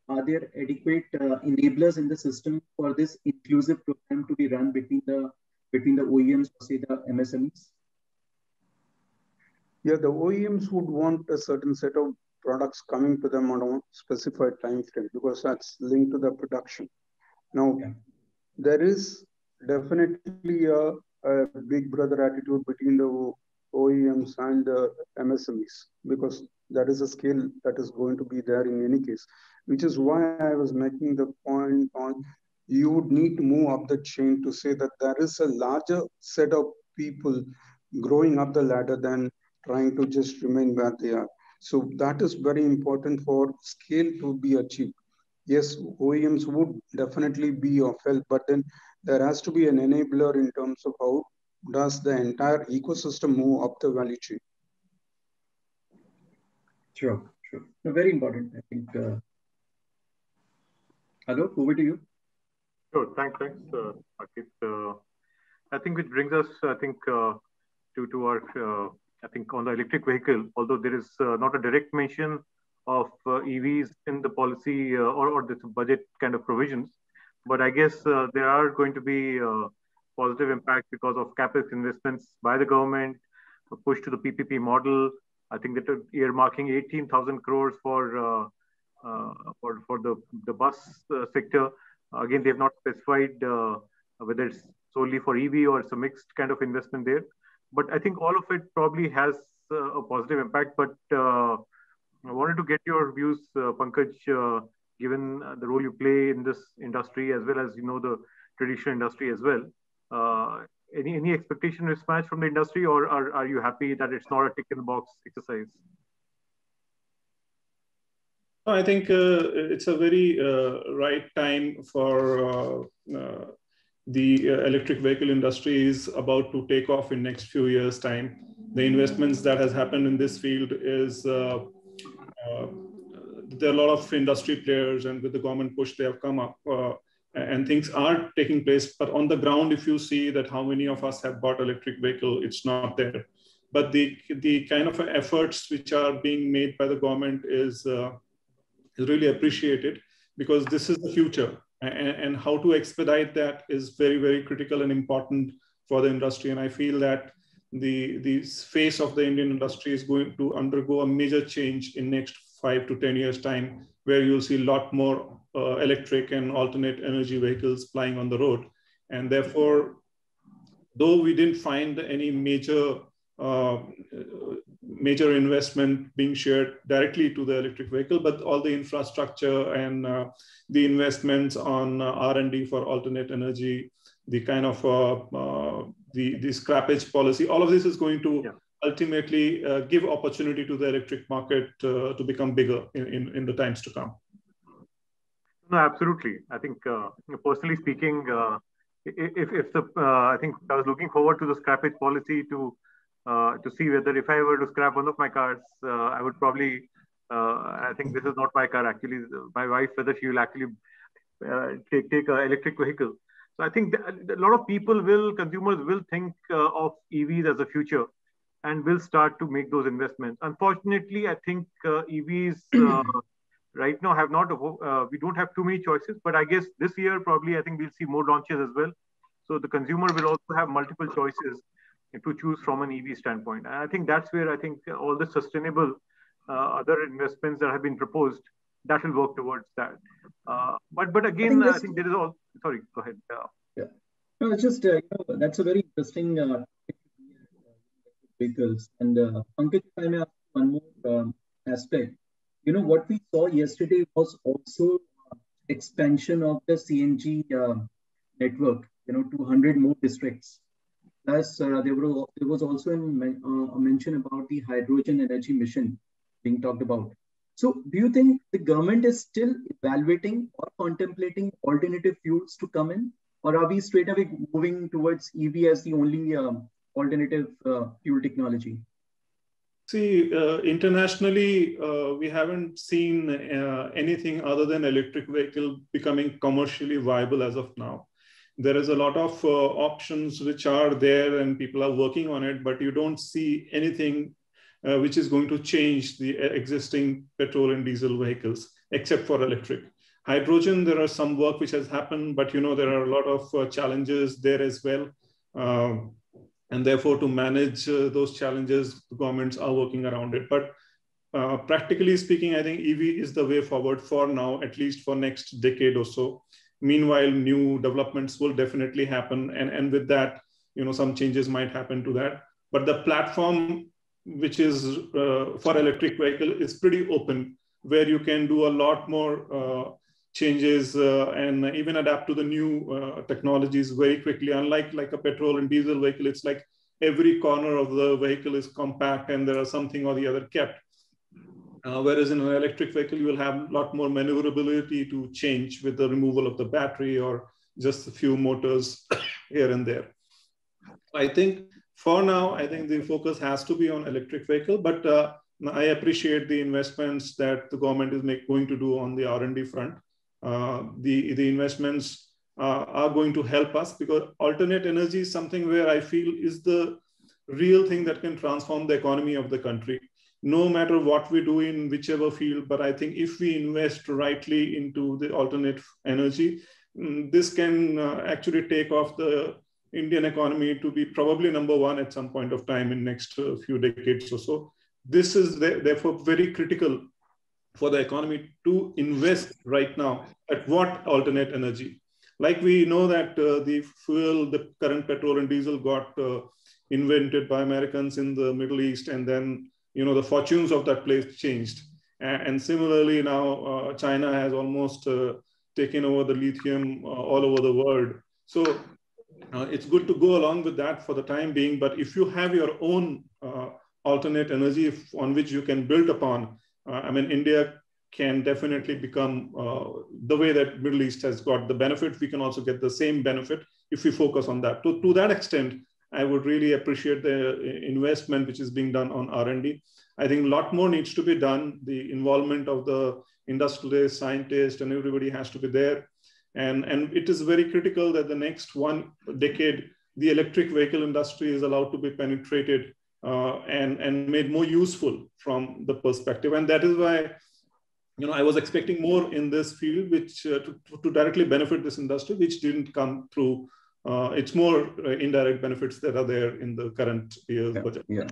Are there adequate uh, enablers in the system for this inclusive program to be run between the between the OEMs or say the MSMEs? Yeah, the OEMs would want a certain set of products coming to them on a specified time frame because that's linked to the production. Now, yeah. there is definitely a, a, big brother attitude between the OEMs and the MSMEs because that is a scale that is going to be there in any case, which is why I was making the point on you would need to move up the chain to say that there is a larger set of people growing up the ladder than trying to just remain where they are. So that is very important for scale to be achieved yes, OEMs would definitely be of help, but then there has to be an enabler in terms of how does the entire ecosystem move up the value chain. Sure, sure. No, very important. I think. Uh... Hello, over to you. Sure. Thanks, thanks, uh, Akit. Uh, I think which brings us, I think, uh, to to our, uh, I think, on the electric vehicle. Although there is uh, not a direct mention of uh, EVs in the policy uh, or, or this budget kind of provisions. But I guess there are going to be positive impact because of capex investments by the government, push to the PPP model. I think that earmarking 18,000 crores for for for the the bus sector. Again, they have not specified whether it's solely for EV or it's a mixed kind of investment there. But I think all of it probably has uh, a positive impact. But uh, I wanted to get your views, uh, Pankaj, uh, given uh, the role you play in this industry as well as you know the traditional industry as well. Uh, any any expectation mismatch from the industry, or are, are you happy that it's not a tick in the box exercise? I think uh, it's a very uh, right time for the electric vehicle industry is about to take off in next few years time. The investments that has happened in this field is uh, there are a lot of industry players and with the government push they have come up uh, and things are taking place but on the ground if you see that how many of us have bought electric vehicle it's not there. But the the kind of efforts which are being made by the government is uh, really appreciated because this is the future. And, and how to expedite that is very very critical and important for the industry. And i feel that the, the face of the Indian industry is going to undergo a major change in next five to 10 years time, where you'll see a lot more uh, electric and alternate energy vehicles flying on the road. And therefore, though we didn't find any major uh, major investment being shared directly to the electric vehicle, but all the infrastructure and uh, the investments on uh, R&D for alternate energy, the kind of uh, uh, the, the scrappage policy, all of this is going to yeah. Ultimately uh, give opportunity to the electric market uh, to become bigger in, in, in, the times to come. No, absolutely. I think uh, personally speaking, uh, if, if the, uh, I think I was looking forward to the scrappage policy to, uh, to see whether if I were to scrap one of my cars, I would probably, I think this is not my car actually, my wife, whether she will actually take, take an electric vehicle. So I think a lot of people will, consumers will think of EVs as a future and will start to make those investments. Unfortunately, I think uh, EVs uh, right now have not, uh, we don't have too many choices, but I guess this year probably I think we'll see more launches as well. So the consumer will also have multiple choices to choose from an EV standpoint. And I think that's where I think all the sustainable uh, other investments that have been proposed, that will work towards that. Uh, but but again, I think, I think there is all, sorry, go ahead. Yeah. No, it's just, uh, you know, that's a very interesting uh, vehicles. And uh, I may ask one more um, aspect you know, what we saw yesterday was also expansion of the CNG uh, network, you know, 200 more districts. Plus, uh, there, were, there was also a, uh, mention about the hydrogen energy mission being talked about. So do you think the government is still evaluating or contemplating alternative fuels to come in? Or are we straight away moving towards EV as the only um, alternative uh, fuel technology? See, uh, internationally, uh, we haven't seen uh, anything other than electric vehicle becoming commercially viable as of now. There is a lot of uh, options which are there and people are working on it, but you don't see anything uh, which is going to change the uh, existing petrol and diesel vehicles, except for electric. Hydrogen, there are some work which has happened, but you know there are a lot of challenges there as well. Um, and therefore to manage uh, those challenges governments are working around it. But uh, practically speaking i think ev is the way forward for now at least for next decade or so. Meanwhile new developments will definitely happen and, and with that you know some changes might happen to that. But the platform which is uh, for electric vehicle is pretty open where you can do a lot more uh, changes uh, and even adapt to the new uh, technologies very quickly. Unlike like a petrol and diesel vehicle, it's like every corner of the vehicle is compact and there are something or the other kept. Uh, whereas in an electric vehicle, you will have a lot more maneuverability to change with the removal of the battery or just a few motors here and there. I think for now, I think the focus has to be on electric vehicle, but uh, I appreciate the investments that the government is make, going to do on the R&D front. Uh, the, the investments uh, are going to help us because alternate energy is something where I feel is the real thing that can transform the economy of the country. No matter what we do in whichever field, but I think if we invest rightly into the alternate energy, mm, this can uh, actually take off the Indian economy to be probably number one at some point of time in next uh, few decades or so. This is therefore very critical for the economy to invest right now at what alternate energy. Like we know that uh, the fuel, the current petrol and diesel got uh, invented by Americans in the Middle East, and then you know the fortunes of that place changed. And, and similarly, now uh, China has almost uh, taken over the lithium uh, all over the world. So uh, it's good to go along with that for the time being. But if you have your own alternate energy on which you can build upon, I mean, India can definitely become uh, the way that Middle East has got the benefit. We can also get the same benefit if we focus on that. To, to that extent, I would really appreciate the investment which is being done on R&D. I think a lot more needs to be done. The involvement of the industrialists, scientists, and everybody has to be there. And, and it is very critical that the next one decade, the electric vehicle industry is allowed to be penetrated uh, and, and made more useful from the perspective. And that is why, you know, I was expecting more in this field, which uh, to, to directly benefit this industry, which didn't come through. Uh, it's more uh, indirect benefits that are there in the current year's yeah, budget. Yeah.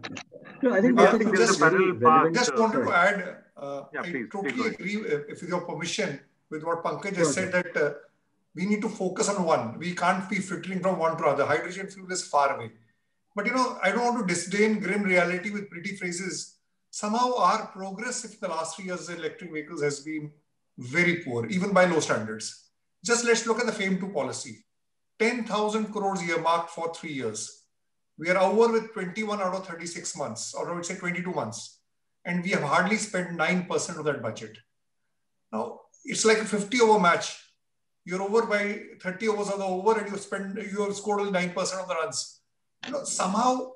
No, I think, I think just, just wanted to add, uh, yeah, please, I totally agree, if with your permission, with what Pankaj has said that uh, we need to focus on one. We can't be filtering from one to other. Hydrogen fuel is far away. But you know, I don't want to disdain grim reality with pretty phrases. Somehow our progress in the last three years in electric vehicles has been very poor, even by low standards. Just let's look at the FAME 2 policy. 10,000 crores earmarked for three years. We are over with 21 out of 36 months, or I would say 22 months. And we have hardly spent 9% of that budget. Now, it's like a 50 over match. You're over by 30 overs the over and you spend, you have scored only 9% of the runs you know, somehow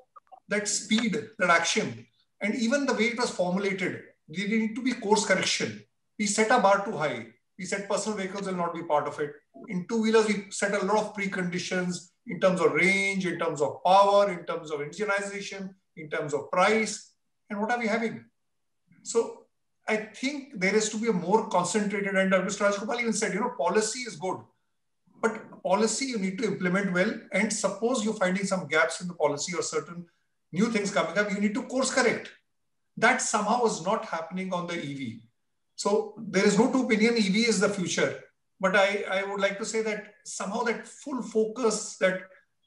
that speed, that action, and even the way it was formulated, there need to be course correction. We set a bar too high. We said personal vehicles will not be part of it. In two wheelers, we set a lot of preconditions in terms of range, in terms of power, in terms of indigenization, in terms of price. And what are we having? So I think there is to be a more concentrated, and Mr. Rajgopal even said, you know, policy is good, but policy you need to implement well. And suppose you're finding some gaps in the policy or certain new things coming up, you need to course correct. That somehow is not happening on the EV. So there is no two opinion, EV is the future. But I, I would like to say that somehow that full focus that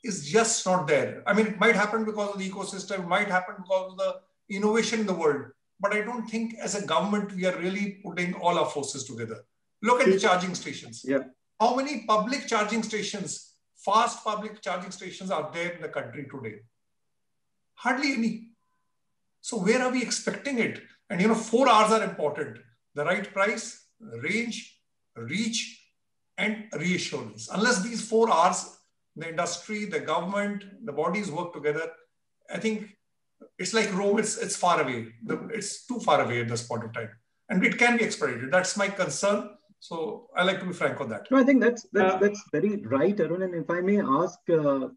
is just not there. I mean, it might happen because of the ecosystem, it might happen because of the innovation in the world. But I don't think as a government, we are really putting all our forces together. Look at the charging stations. Yeah. How many public charging stations, fast public charging stations are there in the country today? Hardly any. So where are we expecting it? And you know, four R's are important. The right price, range, reach, and reassurance. Unless these four R's, the industry, the government, the bodies work together, I think it's like Rome, it's, it's far away. It's too far away at this point of time. And it can be expedited. That's my concern. So I like to be frank on that. No, I think that's that's, uh, that's very right, Arun. And if I may ask uh,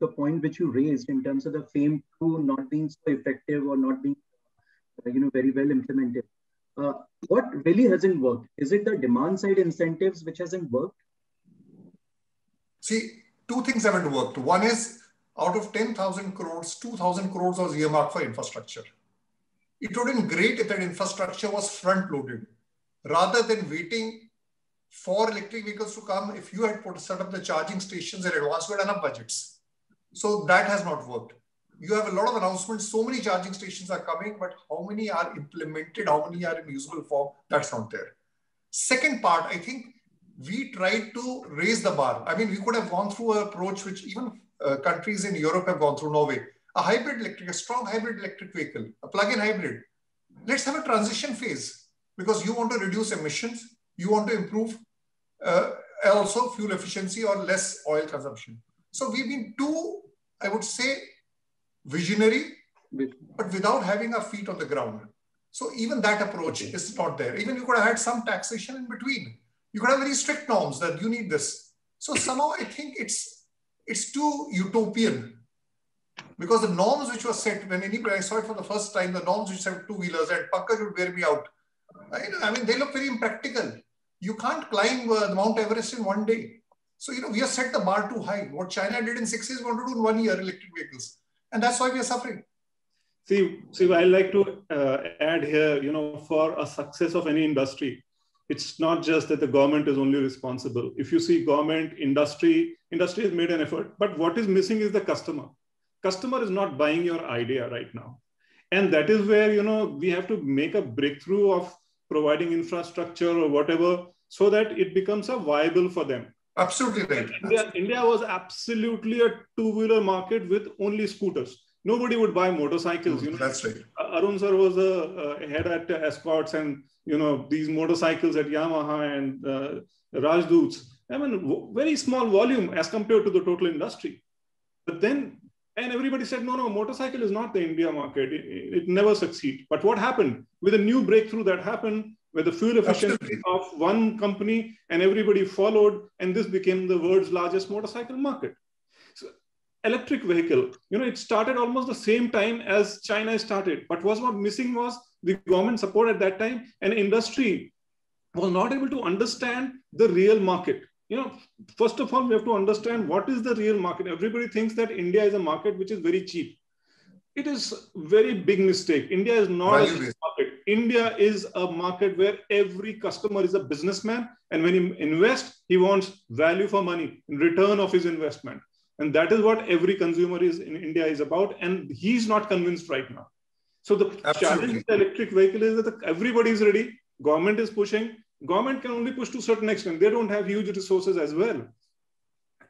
the point which you raised in terms of the FAME 2 not being so effective or not being, uh, you know, very well implemented. Uh, what really hasn't worked? Is it the demand side incentives which hasn't worked? See, two things haven't worked. One is out of 10,000 crores, 2,000 crores was earmarked for infrastructure. It would have been great if that infrastructure was front loaded rather than waiting for electric vehicles to come. If you had put set up the charging stations in advance, we had enough budgets. So that has not worked. You have a lot of announcements. So many charging stations are coming, but how many are implemented? How many are in usable form? That's not there. Second part, I think we tried to raise the bar. I mean, we could have gone through an approach which even uh, countries in Europe have gone through Norway. A hybrid electric, a strong hybrid electric vehicle, a plug-in hybrid. Let's have a transition phase because you want to reduce emissions, you want to improve uh, also fuel efficiency or less oil consumption. So we've been too, I would say, visionary, but without having our feet on the ground. So even that approach okay. is not there. Even you could have had some taxation in between. You could have very strict norms that you need this. So somehow I think it's it's too utopian because the norms which were set when anybody I saw it for the first time, the norms which said two wheelers and Pankaj would wear me out. I, mean, they look very impractical. You can't climb uh, Mount Everest in one day. So, you know, we have set the bar too high. What China did in six years, want to do in one year electric vehicles. And that's why we are suffering. See, see, I like to uh, add here, you know, for a success of any industry, it's not just that the government is only responsible. If you see government, industry, industry has made an effort, but what is missing is the customer. Customer is not buying your idea right now. And that is where, you know, we have to make a breakthrough of providing infrastructure or whatever so that it becomes a viable for them. Absolutely right. India, India was absolutely a two-wheeler market with only scooters. Nobody would buy motorcycles. you know, that's right. Arun sir was a, a head at Escorts and you know these motorcycles at Yamaha and uh, Rajdoots. I mean, very small volume as compared to the total industry. But then, and everybody said, no, no, motorcycle is not the India market. It, it never succeed. But what happened with a new breakthrough that happened, where the fuel efficiency Absolutely. of one company and everybody followed, and this became the world's largest motorcycle market. So, electric vehicle, you know, it started almost the same time as China started. But what was missing was the government support at that time and industry was not able to understand the real market you know first of all we have to understand what is the real market. Everybody thinks that india is a market which is very cheap. It is very big mistake. India is not a market. India is a market where every customer is a businessman and when he invests he wants value for money in return of his investment. And that is what every consumer is in india is about and he's not convinced right now. So the Absolutely. challenge with the electric vehicle is that everybody is ready. Government is pushing. Government can only push to a certain extent. They don't have huge resources as well.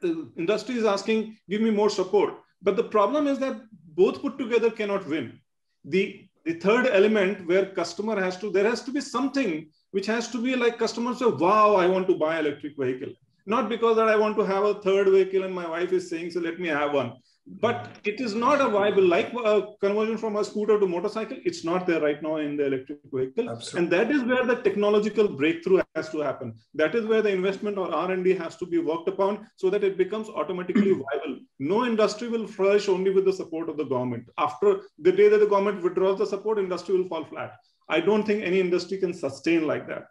The industry is asking, give me more support. But the problem is that both put together cannot win. The, the third element where customer has to, there has to be something which has to be like customers say, wow, I want to buy electric vehicle. Not because that I want to have a third vehicle and my wife is saying, so let me have one but it is not a viable like a conversion from a scooter to motorcycle it's not there right now in the electric vehicle. Absolutely. and that is where the technological breakthrough has to happen. That is where the investment or r&d has to be worked upon so that it becomes automatically viable. No industry will flourish only with the support of the government. After the day that the government withdraws the support industry will fall flat. I don't think any industry can sustain like that.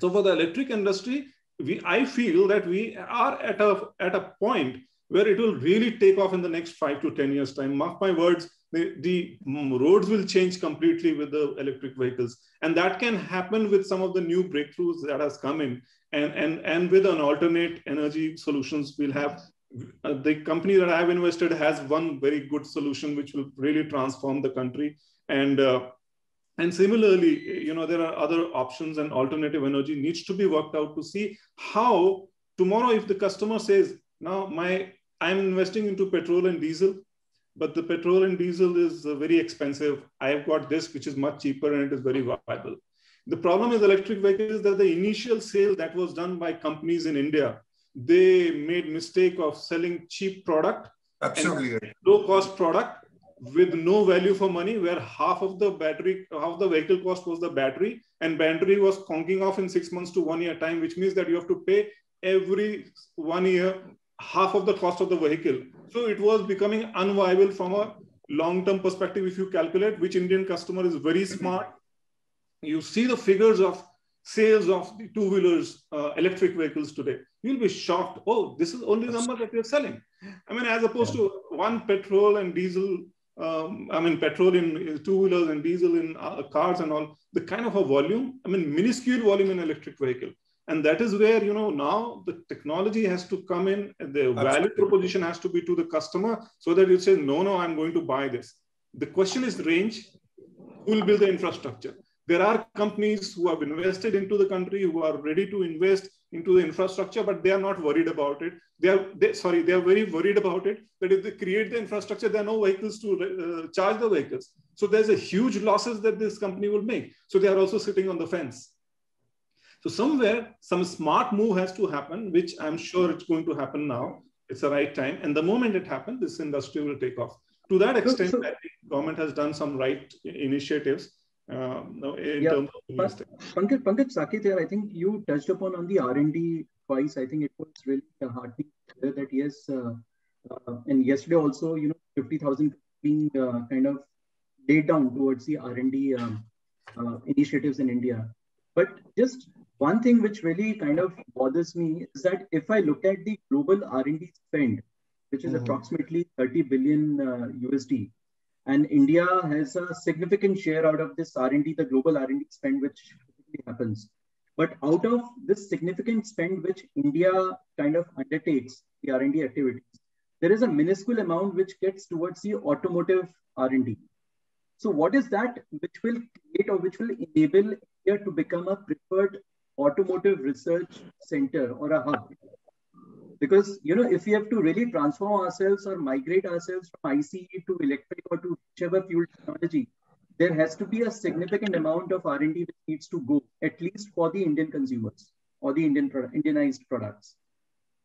So for the electric industry, we I feel that we are at a at a point where it will really take off in the next five to ten years time. Mark my words, the, the roads will change completely with the electric vehicles, and that can happen with some of the new breakthroughs that has come in, and and and with an alternate energy solutions, we'll have. Uh, the company that I have invested has one very good solution which will really transform the country, and uh, and similarly, you know, there are other options and alternative energy needs to be worked out to see how tomorrow, if the customer says, now my I'm investing into petrol and diesel, but the petrol and diesel is uh, very expensive. I've got this, which is much cheaper and it is very viable. The problem is electric vehicles is that the initial sale that was done by companies in India, they made mistake of selling cheap product, absolutely low cost product with no value for money, where half of the battery, half of the vehicle cost was the battery, and battery was conking off in six months to one year time, which means that you have to pay every one year half of the cost of the vehicle. So it was becoming unviable from a long-term perspective. If you calculate which Indian customer is very smart, you see the figures of sales of the two-wheelers, uh, electric vehicles today. You'll be shocked. Oh, this is only the number that we're selling. I mean, as opposed to one petrol and diesel um, I mean, petrol in two wheelers and diesel in uh, cars and all, the kind of a volume, I mean, minuscule volume in electric vehicle. And that is where, you know, now the technology has to come in, and the Absolutely. value proposition has to be to the customer so that you say, no, no, I'm going to buy this. The question is range, who will build the infrastructure? There are companies who have invested into the country, who are ready to invest into the infrastructure, but they are not worried about it. They are, they, sorry, they are very worried about it that if they create the infrastructure, there are no vehicles to uh, charge the vehicles. So there's a huge losses that this company will make. So they are also sitting on the fence. So somewhere, some smart move has to happen, which I'm sure it's going to happen now. It's the right time. And the moment it happens, this industry will take off. To that extent, so, so, I think government has done some right initiatives uh, in yeah, terms of investing. Pankaj, Pankaj Saket here, I think you touched upon on the R&D twice. I think it was really heartening that yes, uh, uh, and yesterday also, you know, 50,000 being uh, kind of laid down towards the R&D um, uh, initiatives in India. But just one thing which really kind of bothers me is that if I look at the global R&D spend, which is mm-hmm. approximately 30 billion USD, and India has a significant share out of this R&D, the global R&D spend, which happens. But out of this significant spend which India kind of undertakes, the R&D activities, there is a minuscule amount which gets towards the automotive R&D. So what is that which will create or which will enable India to become a preferred automotive research center or a hub? Because, you know, if we have to really transform ourselves or migrate ourselves from ICE to electric or to whichever fuel technology, there has to be a significant amount of R&D that needs to go, at least for the Indian consumers or the Indian Indianized products.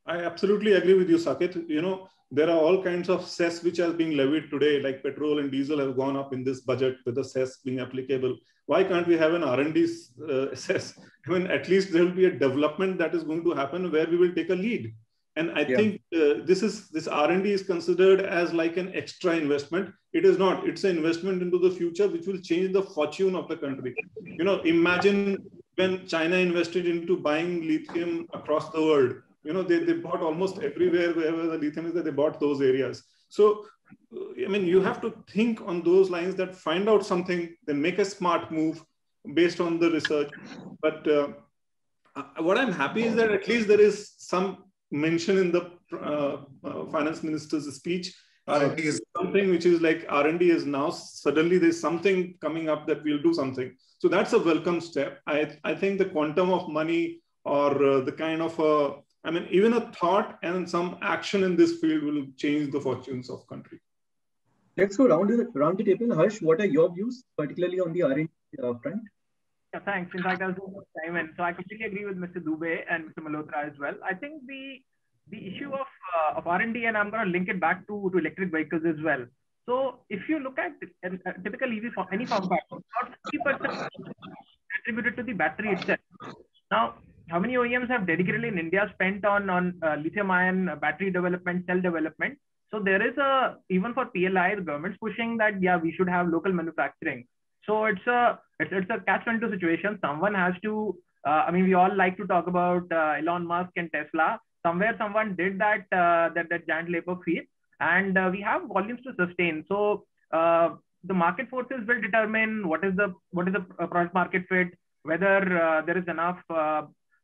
I absolutely agree with you, Saket. You know, there are all kinds of cess which are being levied today, like petrol and diesel have gone up in this budget with the cess being applicable. Why can't we have an R&D uh, cess? I mean, at least there will be a development that is going to happen where we will take a lead. And I yeah. think uh, this is this R&D is considered as like an extra investment. It is not. It's an investment into the future, which will change the fortune of the country. You know, imagine when China invested into buying lithium across the world. You know, they, they bought almost everywhere wherever the lithium is that they bought those areas. So, I mean, you have to think on those lines that find out something, then make a smart move based on the research. But uh, uh what I'm happy is that at least there is some mention in the uh, uh, finance minister's speech. Is something which is like R&D is now suddenly there's something coming up that we'll do something. So that's a welcome step. I, I think the quantum of money or uh, the kind of a, I mean, even a thought and some action in this field will change the fortunes of country. Let's go round the, round the table. Harsh, what are your views, particularly on the R&D uh, front? Yeah, thanks. In fact, I was doing time, and so I completely agree with Mr. Dubey and Mr. Malhotra as well. I think the the issue of uh, of R&D, and I'm going to link it back to, to electric vehicles as well. So if you look at a, a typical EV for any form factor, about 50% attributed to the battery itself. Now, how many OEMs have dedicatedly in India spent on on uh, lithium-ion battery development, cell development? So there is a even for PLI, the government's pushing that yeah we should have local manufacturing. So it's a it's, it's a catch 22 situation. Someone has to. Uh, I mean, we all like to talk about uh, Elon Musk and Tesla. Somewhere, someone did that uh, that that giant of faith, and uh, we have volumes to sustain. So uh, the market forces will determine what is the what is the product market fit, whether there is enough.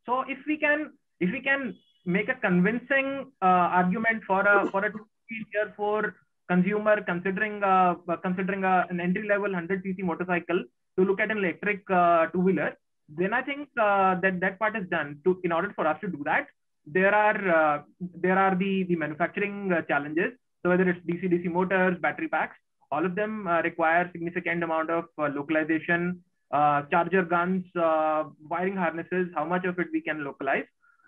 So if we can if we can make a convincing argument for a for a year for consumer considering uh, considering uh, an entry level 100 cc motorcycle to look at an electric uh, two wheeler then i think uh, that that part is done. To in order for us to do that there are uh, there are the the manufacturing uh, challenges. So whether it's dc dc motors battery packs all of them require significant amount of localization charger guns uh, wiring harnesses how much of it we can localize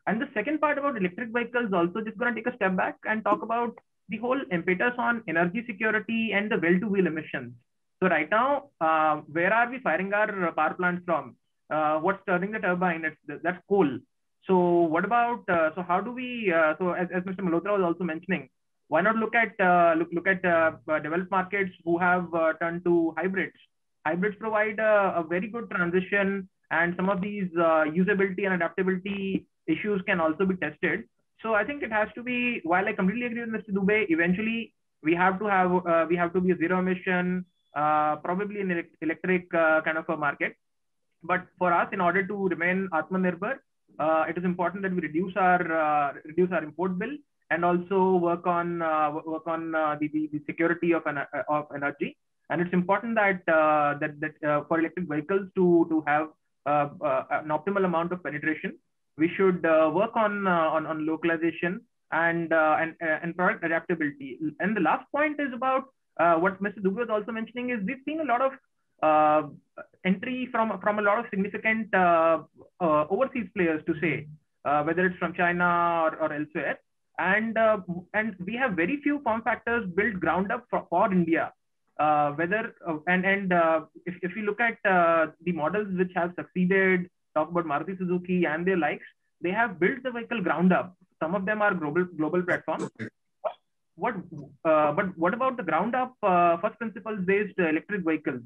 and the second part about electric vehicles also just going to take a step back and talk about the whole impetus on energy security and the well-to-wheel emissions. So right now, uh, where are we firing our power plants from? Uh, what's turning the turbine? It's, that's coal. So what about, uh, so how do we, uh, so as, as Mr. Malhotra was also mentioning, why not look at, uh, look, look at uh, developed markets who have turned to hybrids? Hybrids provide a, a, very good transition and some of these usability and adaptability issues can also be tested. So I think it has to be. While I completely agree with Mr. Dubey, eventually we have to have uh, we have to be a zero emission, uh, probably an electric uh, kind of a market. But for us, in order to remain Atmanirbhar, uh, it is important that we reduce our uh, reduce our import bill and also work on uh, work on the, the, the security of an, of energy. And it's important that that that for electric vehicles to to have an optimal amount of penetration we should uh, work on, uh, on, on localization and, uh, and, and product adaptability. And the last point is about what Mr. Dubey was also mentioning is we've seen a lot of uh, entry from from a lot of significant uh, uh, overseas players to say whether it's from China or, or elsewhere and and we have very few form factors built ground up for, for India whether and and if, if you look at the models which have succeeded talk about Maruti Suzuki and their likes, they have built the vehicle ground up. Some of them are global global platforms. What, uh, but what about the ground up uh, first principles based electric vehicles?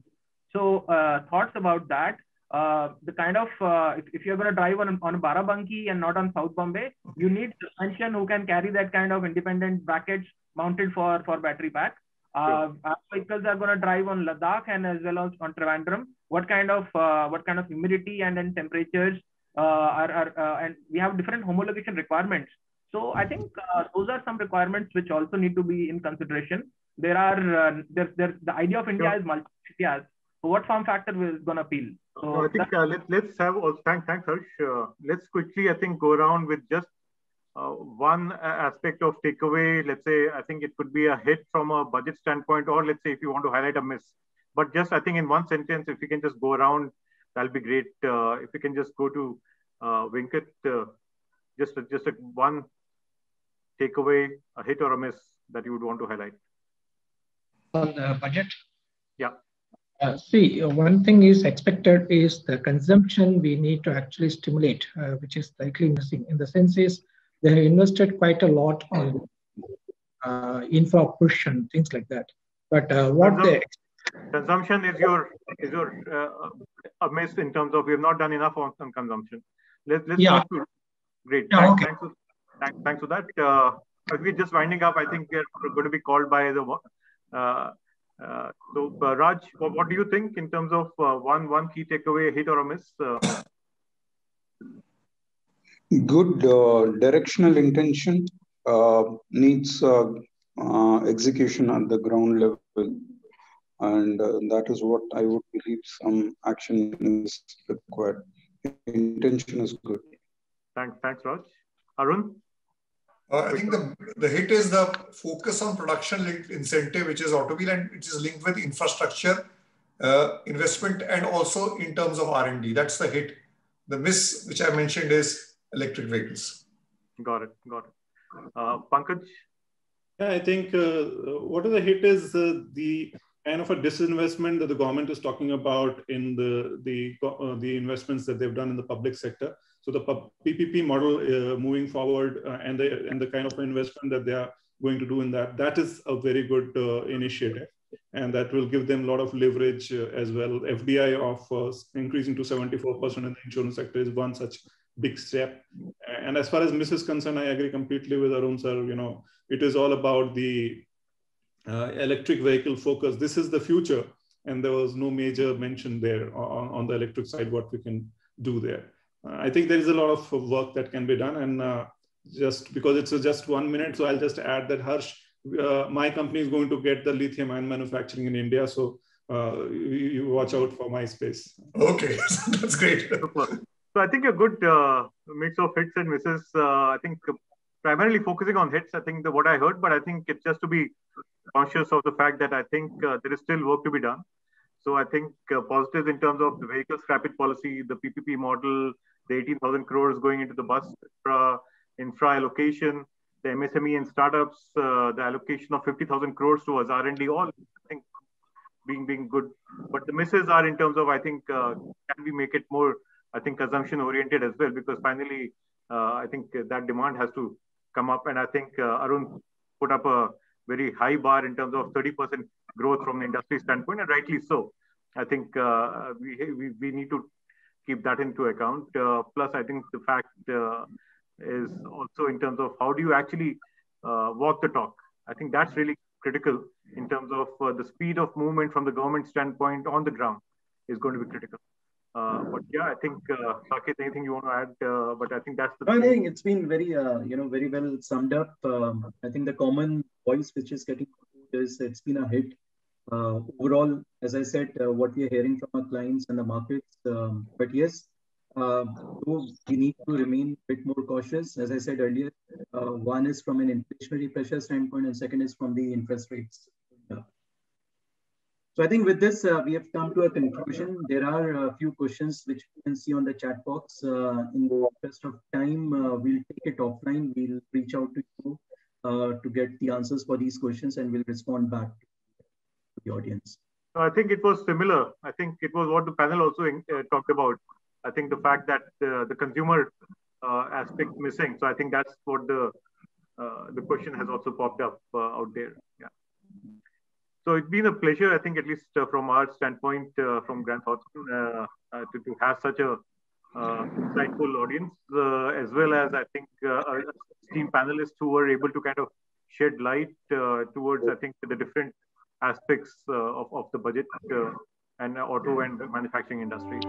So uh, thoughts about that. Uh, the kind of uh, if, if, you're going to drive on on Barabanki and not on South Bombay, you need suspension who can carry that kind of independent brackets mounted for for battery pack. Uh, sure. are going to drive on Ladakh and as well as on Trivandrum. What kind of uh, what kind of humidity and then temperatures uh, are, are uh, and we have different homologation requirements. So I think uh, those are some requirements which also need to be in consideration. There are uh, there's, there's the idea of India sure. is multi areas. So what form factor is going to appeal? So I think let, let's have also thanks thanks Harsh. let's quickly I think go around with just uh, one aspect of takeaway, let's say, I think it could be a hit from a budget standpoint, or let's say if you want to highlight a miss. But just I think in one sentence, if you can just go around, that'll be great. Uh, if you can just go to uh, Venkat, uh, just just a, one takeaway, a hit or a miss that you would want to highlight. On the budget? Yeah. Uh, see, one thing is expected is the consumption we need to actually stimulate, uh, which is likely missing. In the sense is they have invested quite a lot on uh, infra push and things like that. But uh, what they consumption is your is your uh, a miss in terms of we have not done enough on, on consumption. Let's let's yeah. To, great. Yeah, thanks, okay. thanks, for, thanks, thanks for that. Uh, as we're just winding up, I think we're going to be called by the. Uh, uh, so uh, Raj, what, what, do you think in terms of uh, one one key takeaway, hit or a miss? Uh, good uh, directional intention uh, needs uh, execution at the ground level. And that is what I would believe some action is required. Intention is good. Thanks, thanks, Raj. Arun? Uh, I think the, the hit is the focus on production linked incentive, which is automobile and which is linked with infrastructure uh, investment and also in terms of R&D. That's the hit. The miss, which I mentioned, is electric vehicles. Got it. Got it. Uh, Pankaj? Yeah, I think uh, what is the hit is uh, the kind of a disinvestment that the government is talking about in the the uh, the investments that they've done in the public sector. So the PPP model uh, moving forward uh, and the and the kind of investment that they are going to do in that that is a very good uh, initiative. and that will give them a lot of leverage uh, as well. FDI of uh, increasing to 74% in the insurance sector is one such big step. And as far as MICE is concerned, I agree completely with Arun sir. You know, it is all about the uh, electric vehicle focus. This is the future, and there was no major mention there on, on the electric side what we can do there. Uh, I think there is a lot of work that can be done, and uh, just because it's just one minute, so I'll just add that Harsh, uh, my company is going to get the lithium ion manufacturing in India, so uh, you, you, watch out for my space. Okay, that's great. So I think a good uh, mix of hits and misses. I think primarily focusing on hits. I think the, what I heard, but I think it's just to be conscious of the fact that I think uh, there is still work to be done. So I think uh, positives in terms of the vehicle scrappage policy, the PPP model, the 18,000 crores going into the bus infra, infra allocation, the MSME and startups, uh, the allocation of 50,000 crores towards R&D, all I think being being good. But the misses are in terms of I think uh, can we make it more I think consumption oriented as well because finally uh, I think that demand has to come up. And I think uh, Arun put up a very high bar in terms of 30% growth from the industry standpoint, and rightly so. I think uh, we, we, we need to keep that into account. Plus, I think the fact is also in terms of how do you actually walk the talk. I think that's really critical in terms of the speed of movement from the government standpoint on the ground is going to be critical. Uh, but yeah, I think uh, Saket, anything you want to add? Uh, but I think that's the. I think it's been very, uh, you know, very well summed up. Um, I think the common voice which is getting is it's been a hit. Uh, overall, as I said, uh, what we are hearing from our clients and the markets. Um, but yes, uh, we need to remain a bit more cautious. As I said earlier, one is from an inflationary pressure standpoint, and second is from the interest rates. So I think with this, uh, we have come to a conclusion. There are a few questions which you can see on the chat box. Uh, in the interest of time, uh, we'll take it offline. We'll reach out to you uh, to get the answers for these questions and we'll respond back to the audience. I think it was similar. I think it was what the panel also uh, talked about. I think the fact that uh, the consumer aspect missing. So I think that's what the the question has also popped up out there. Yeah. So it's been a pleasure, I think, at least uh, from our standpoint, uh, from Grant Thornton, uh, uh, to, to have such a uh, insightful audience, as well as I think esteemed panelists who were able to kind of shed light towards, I think, the different aspects of, of the budget and auto and manufacturing industry.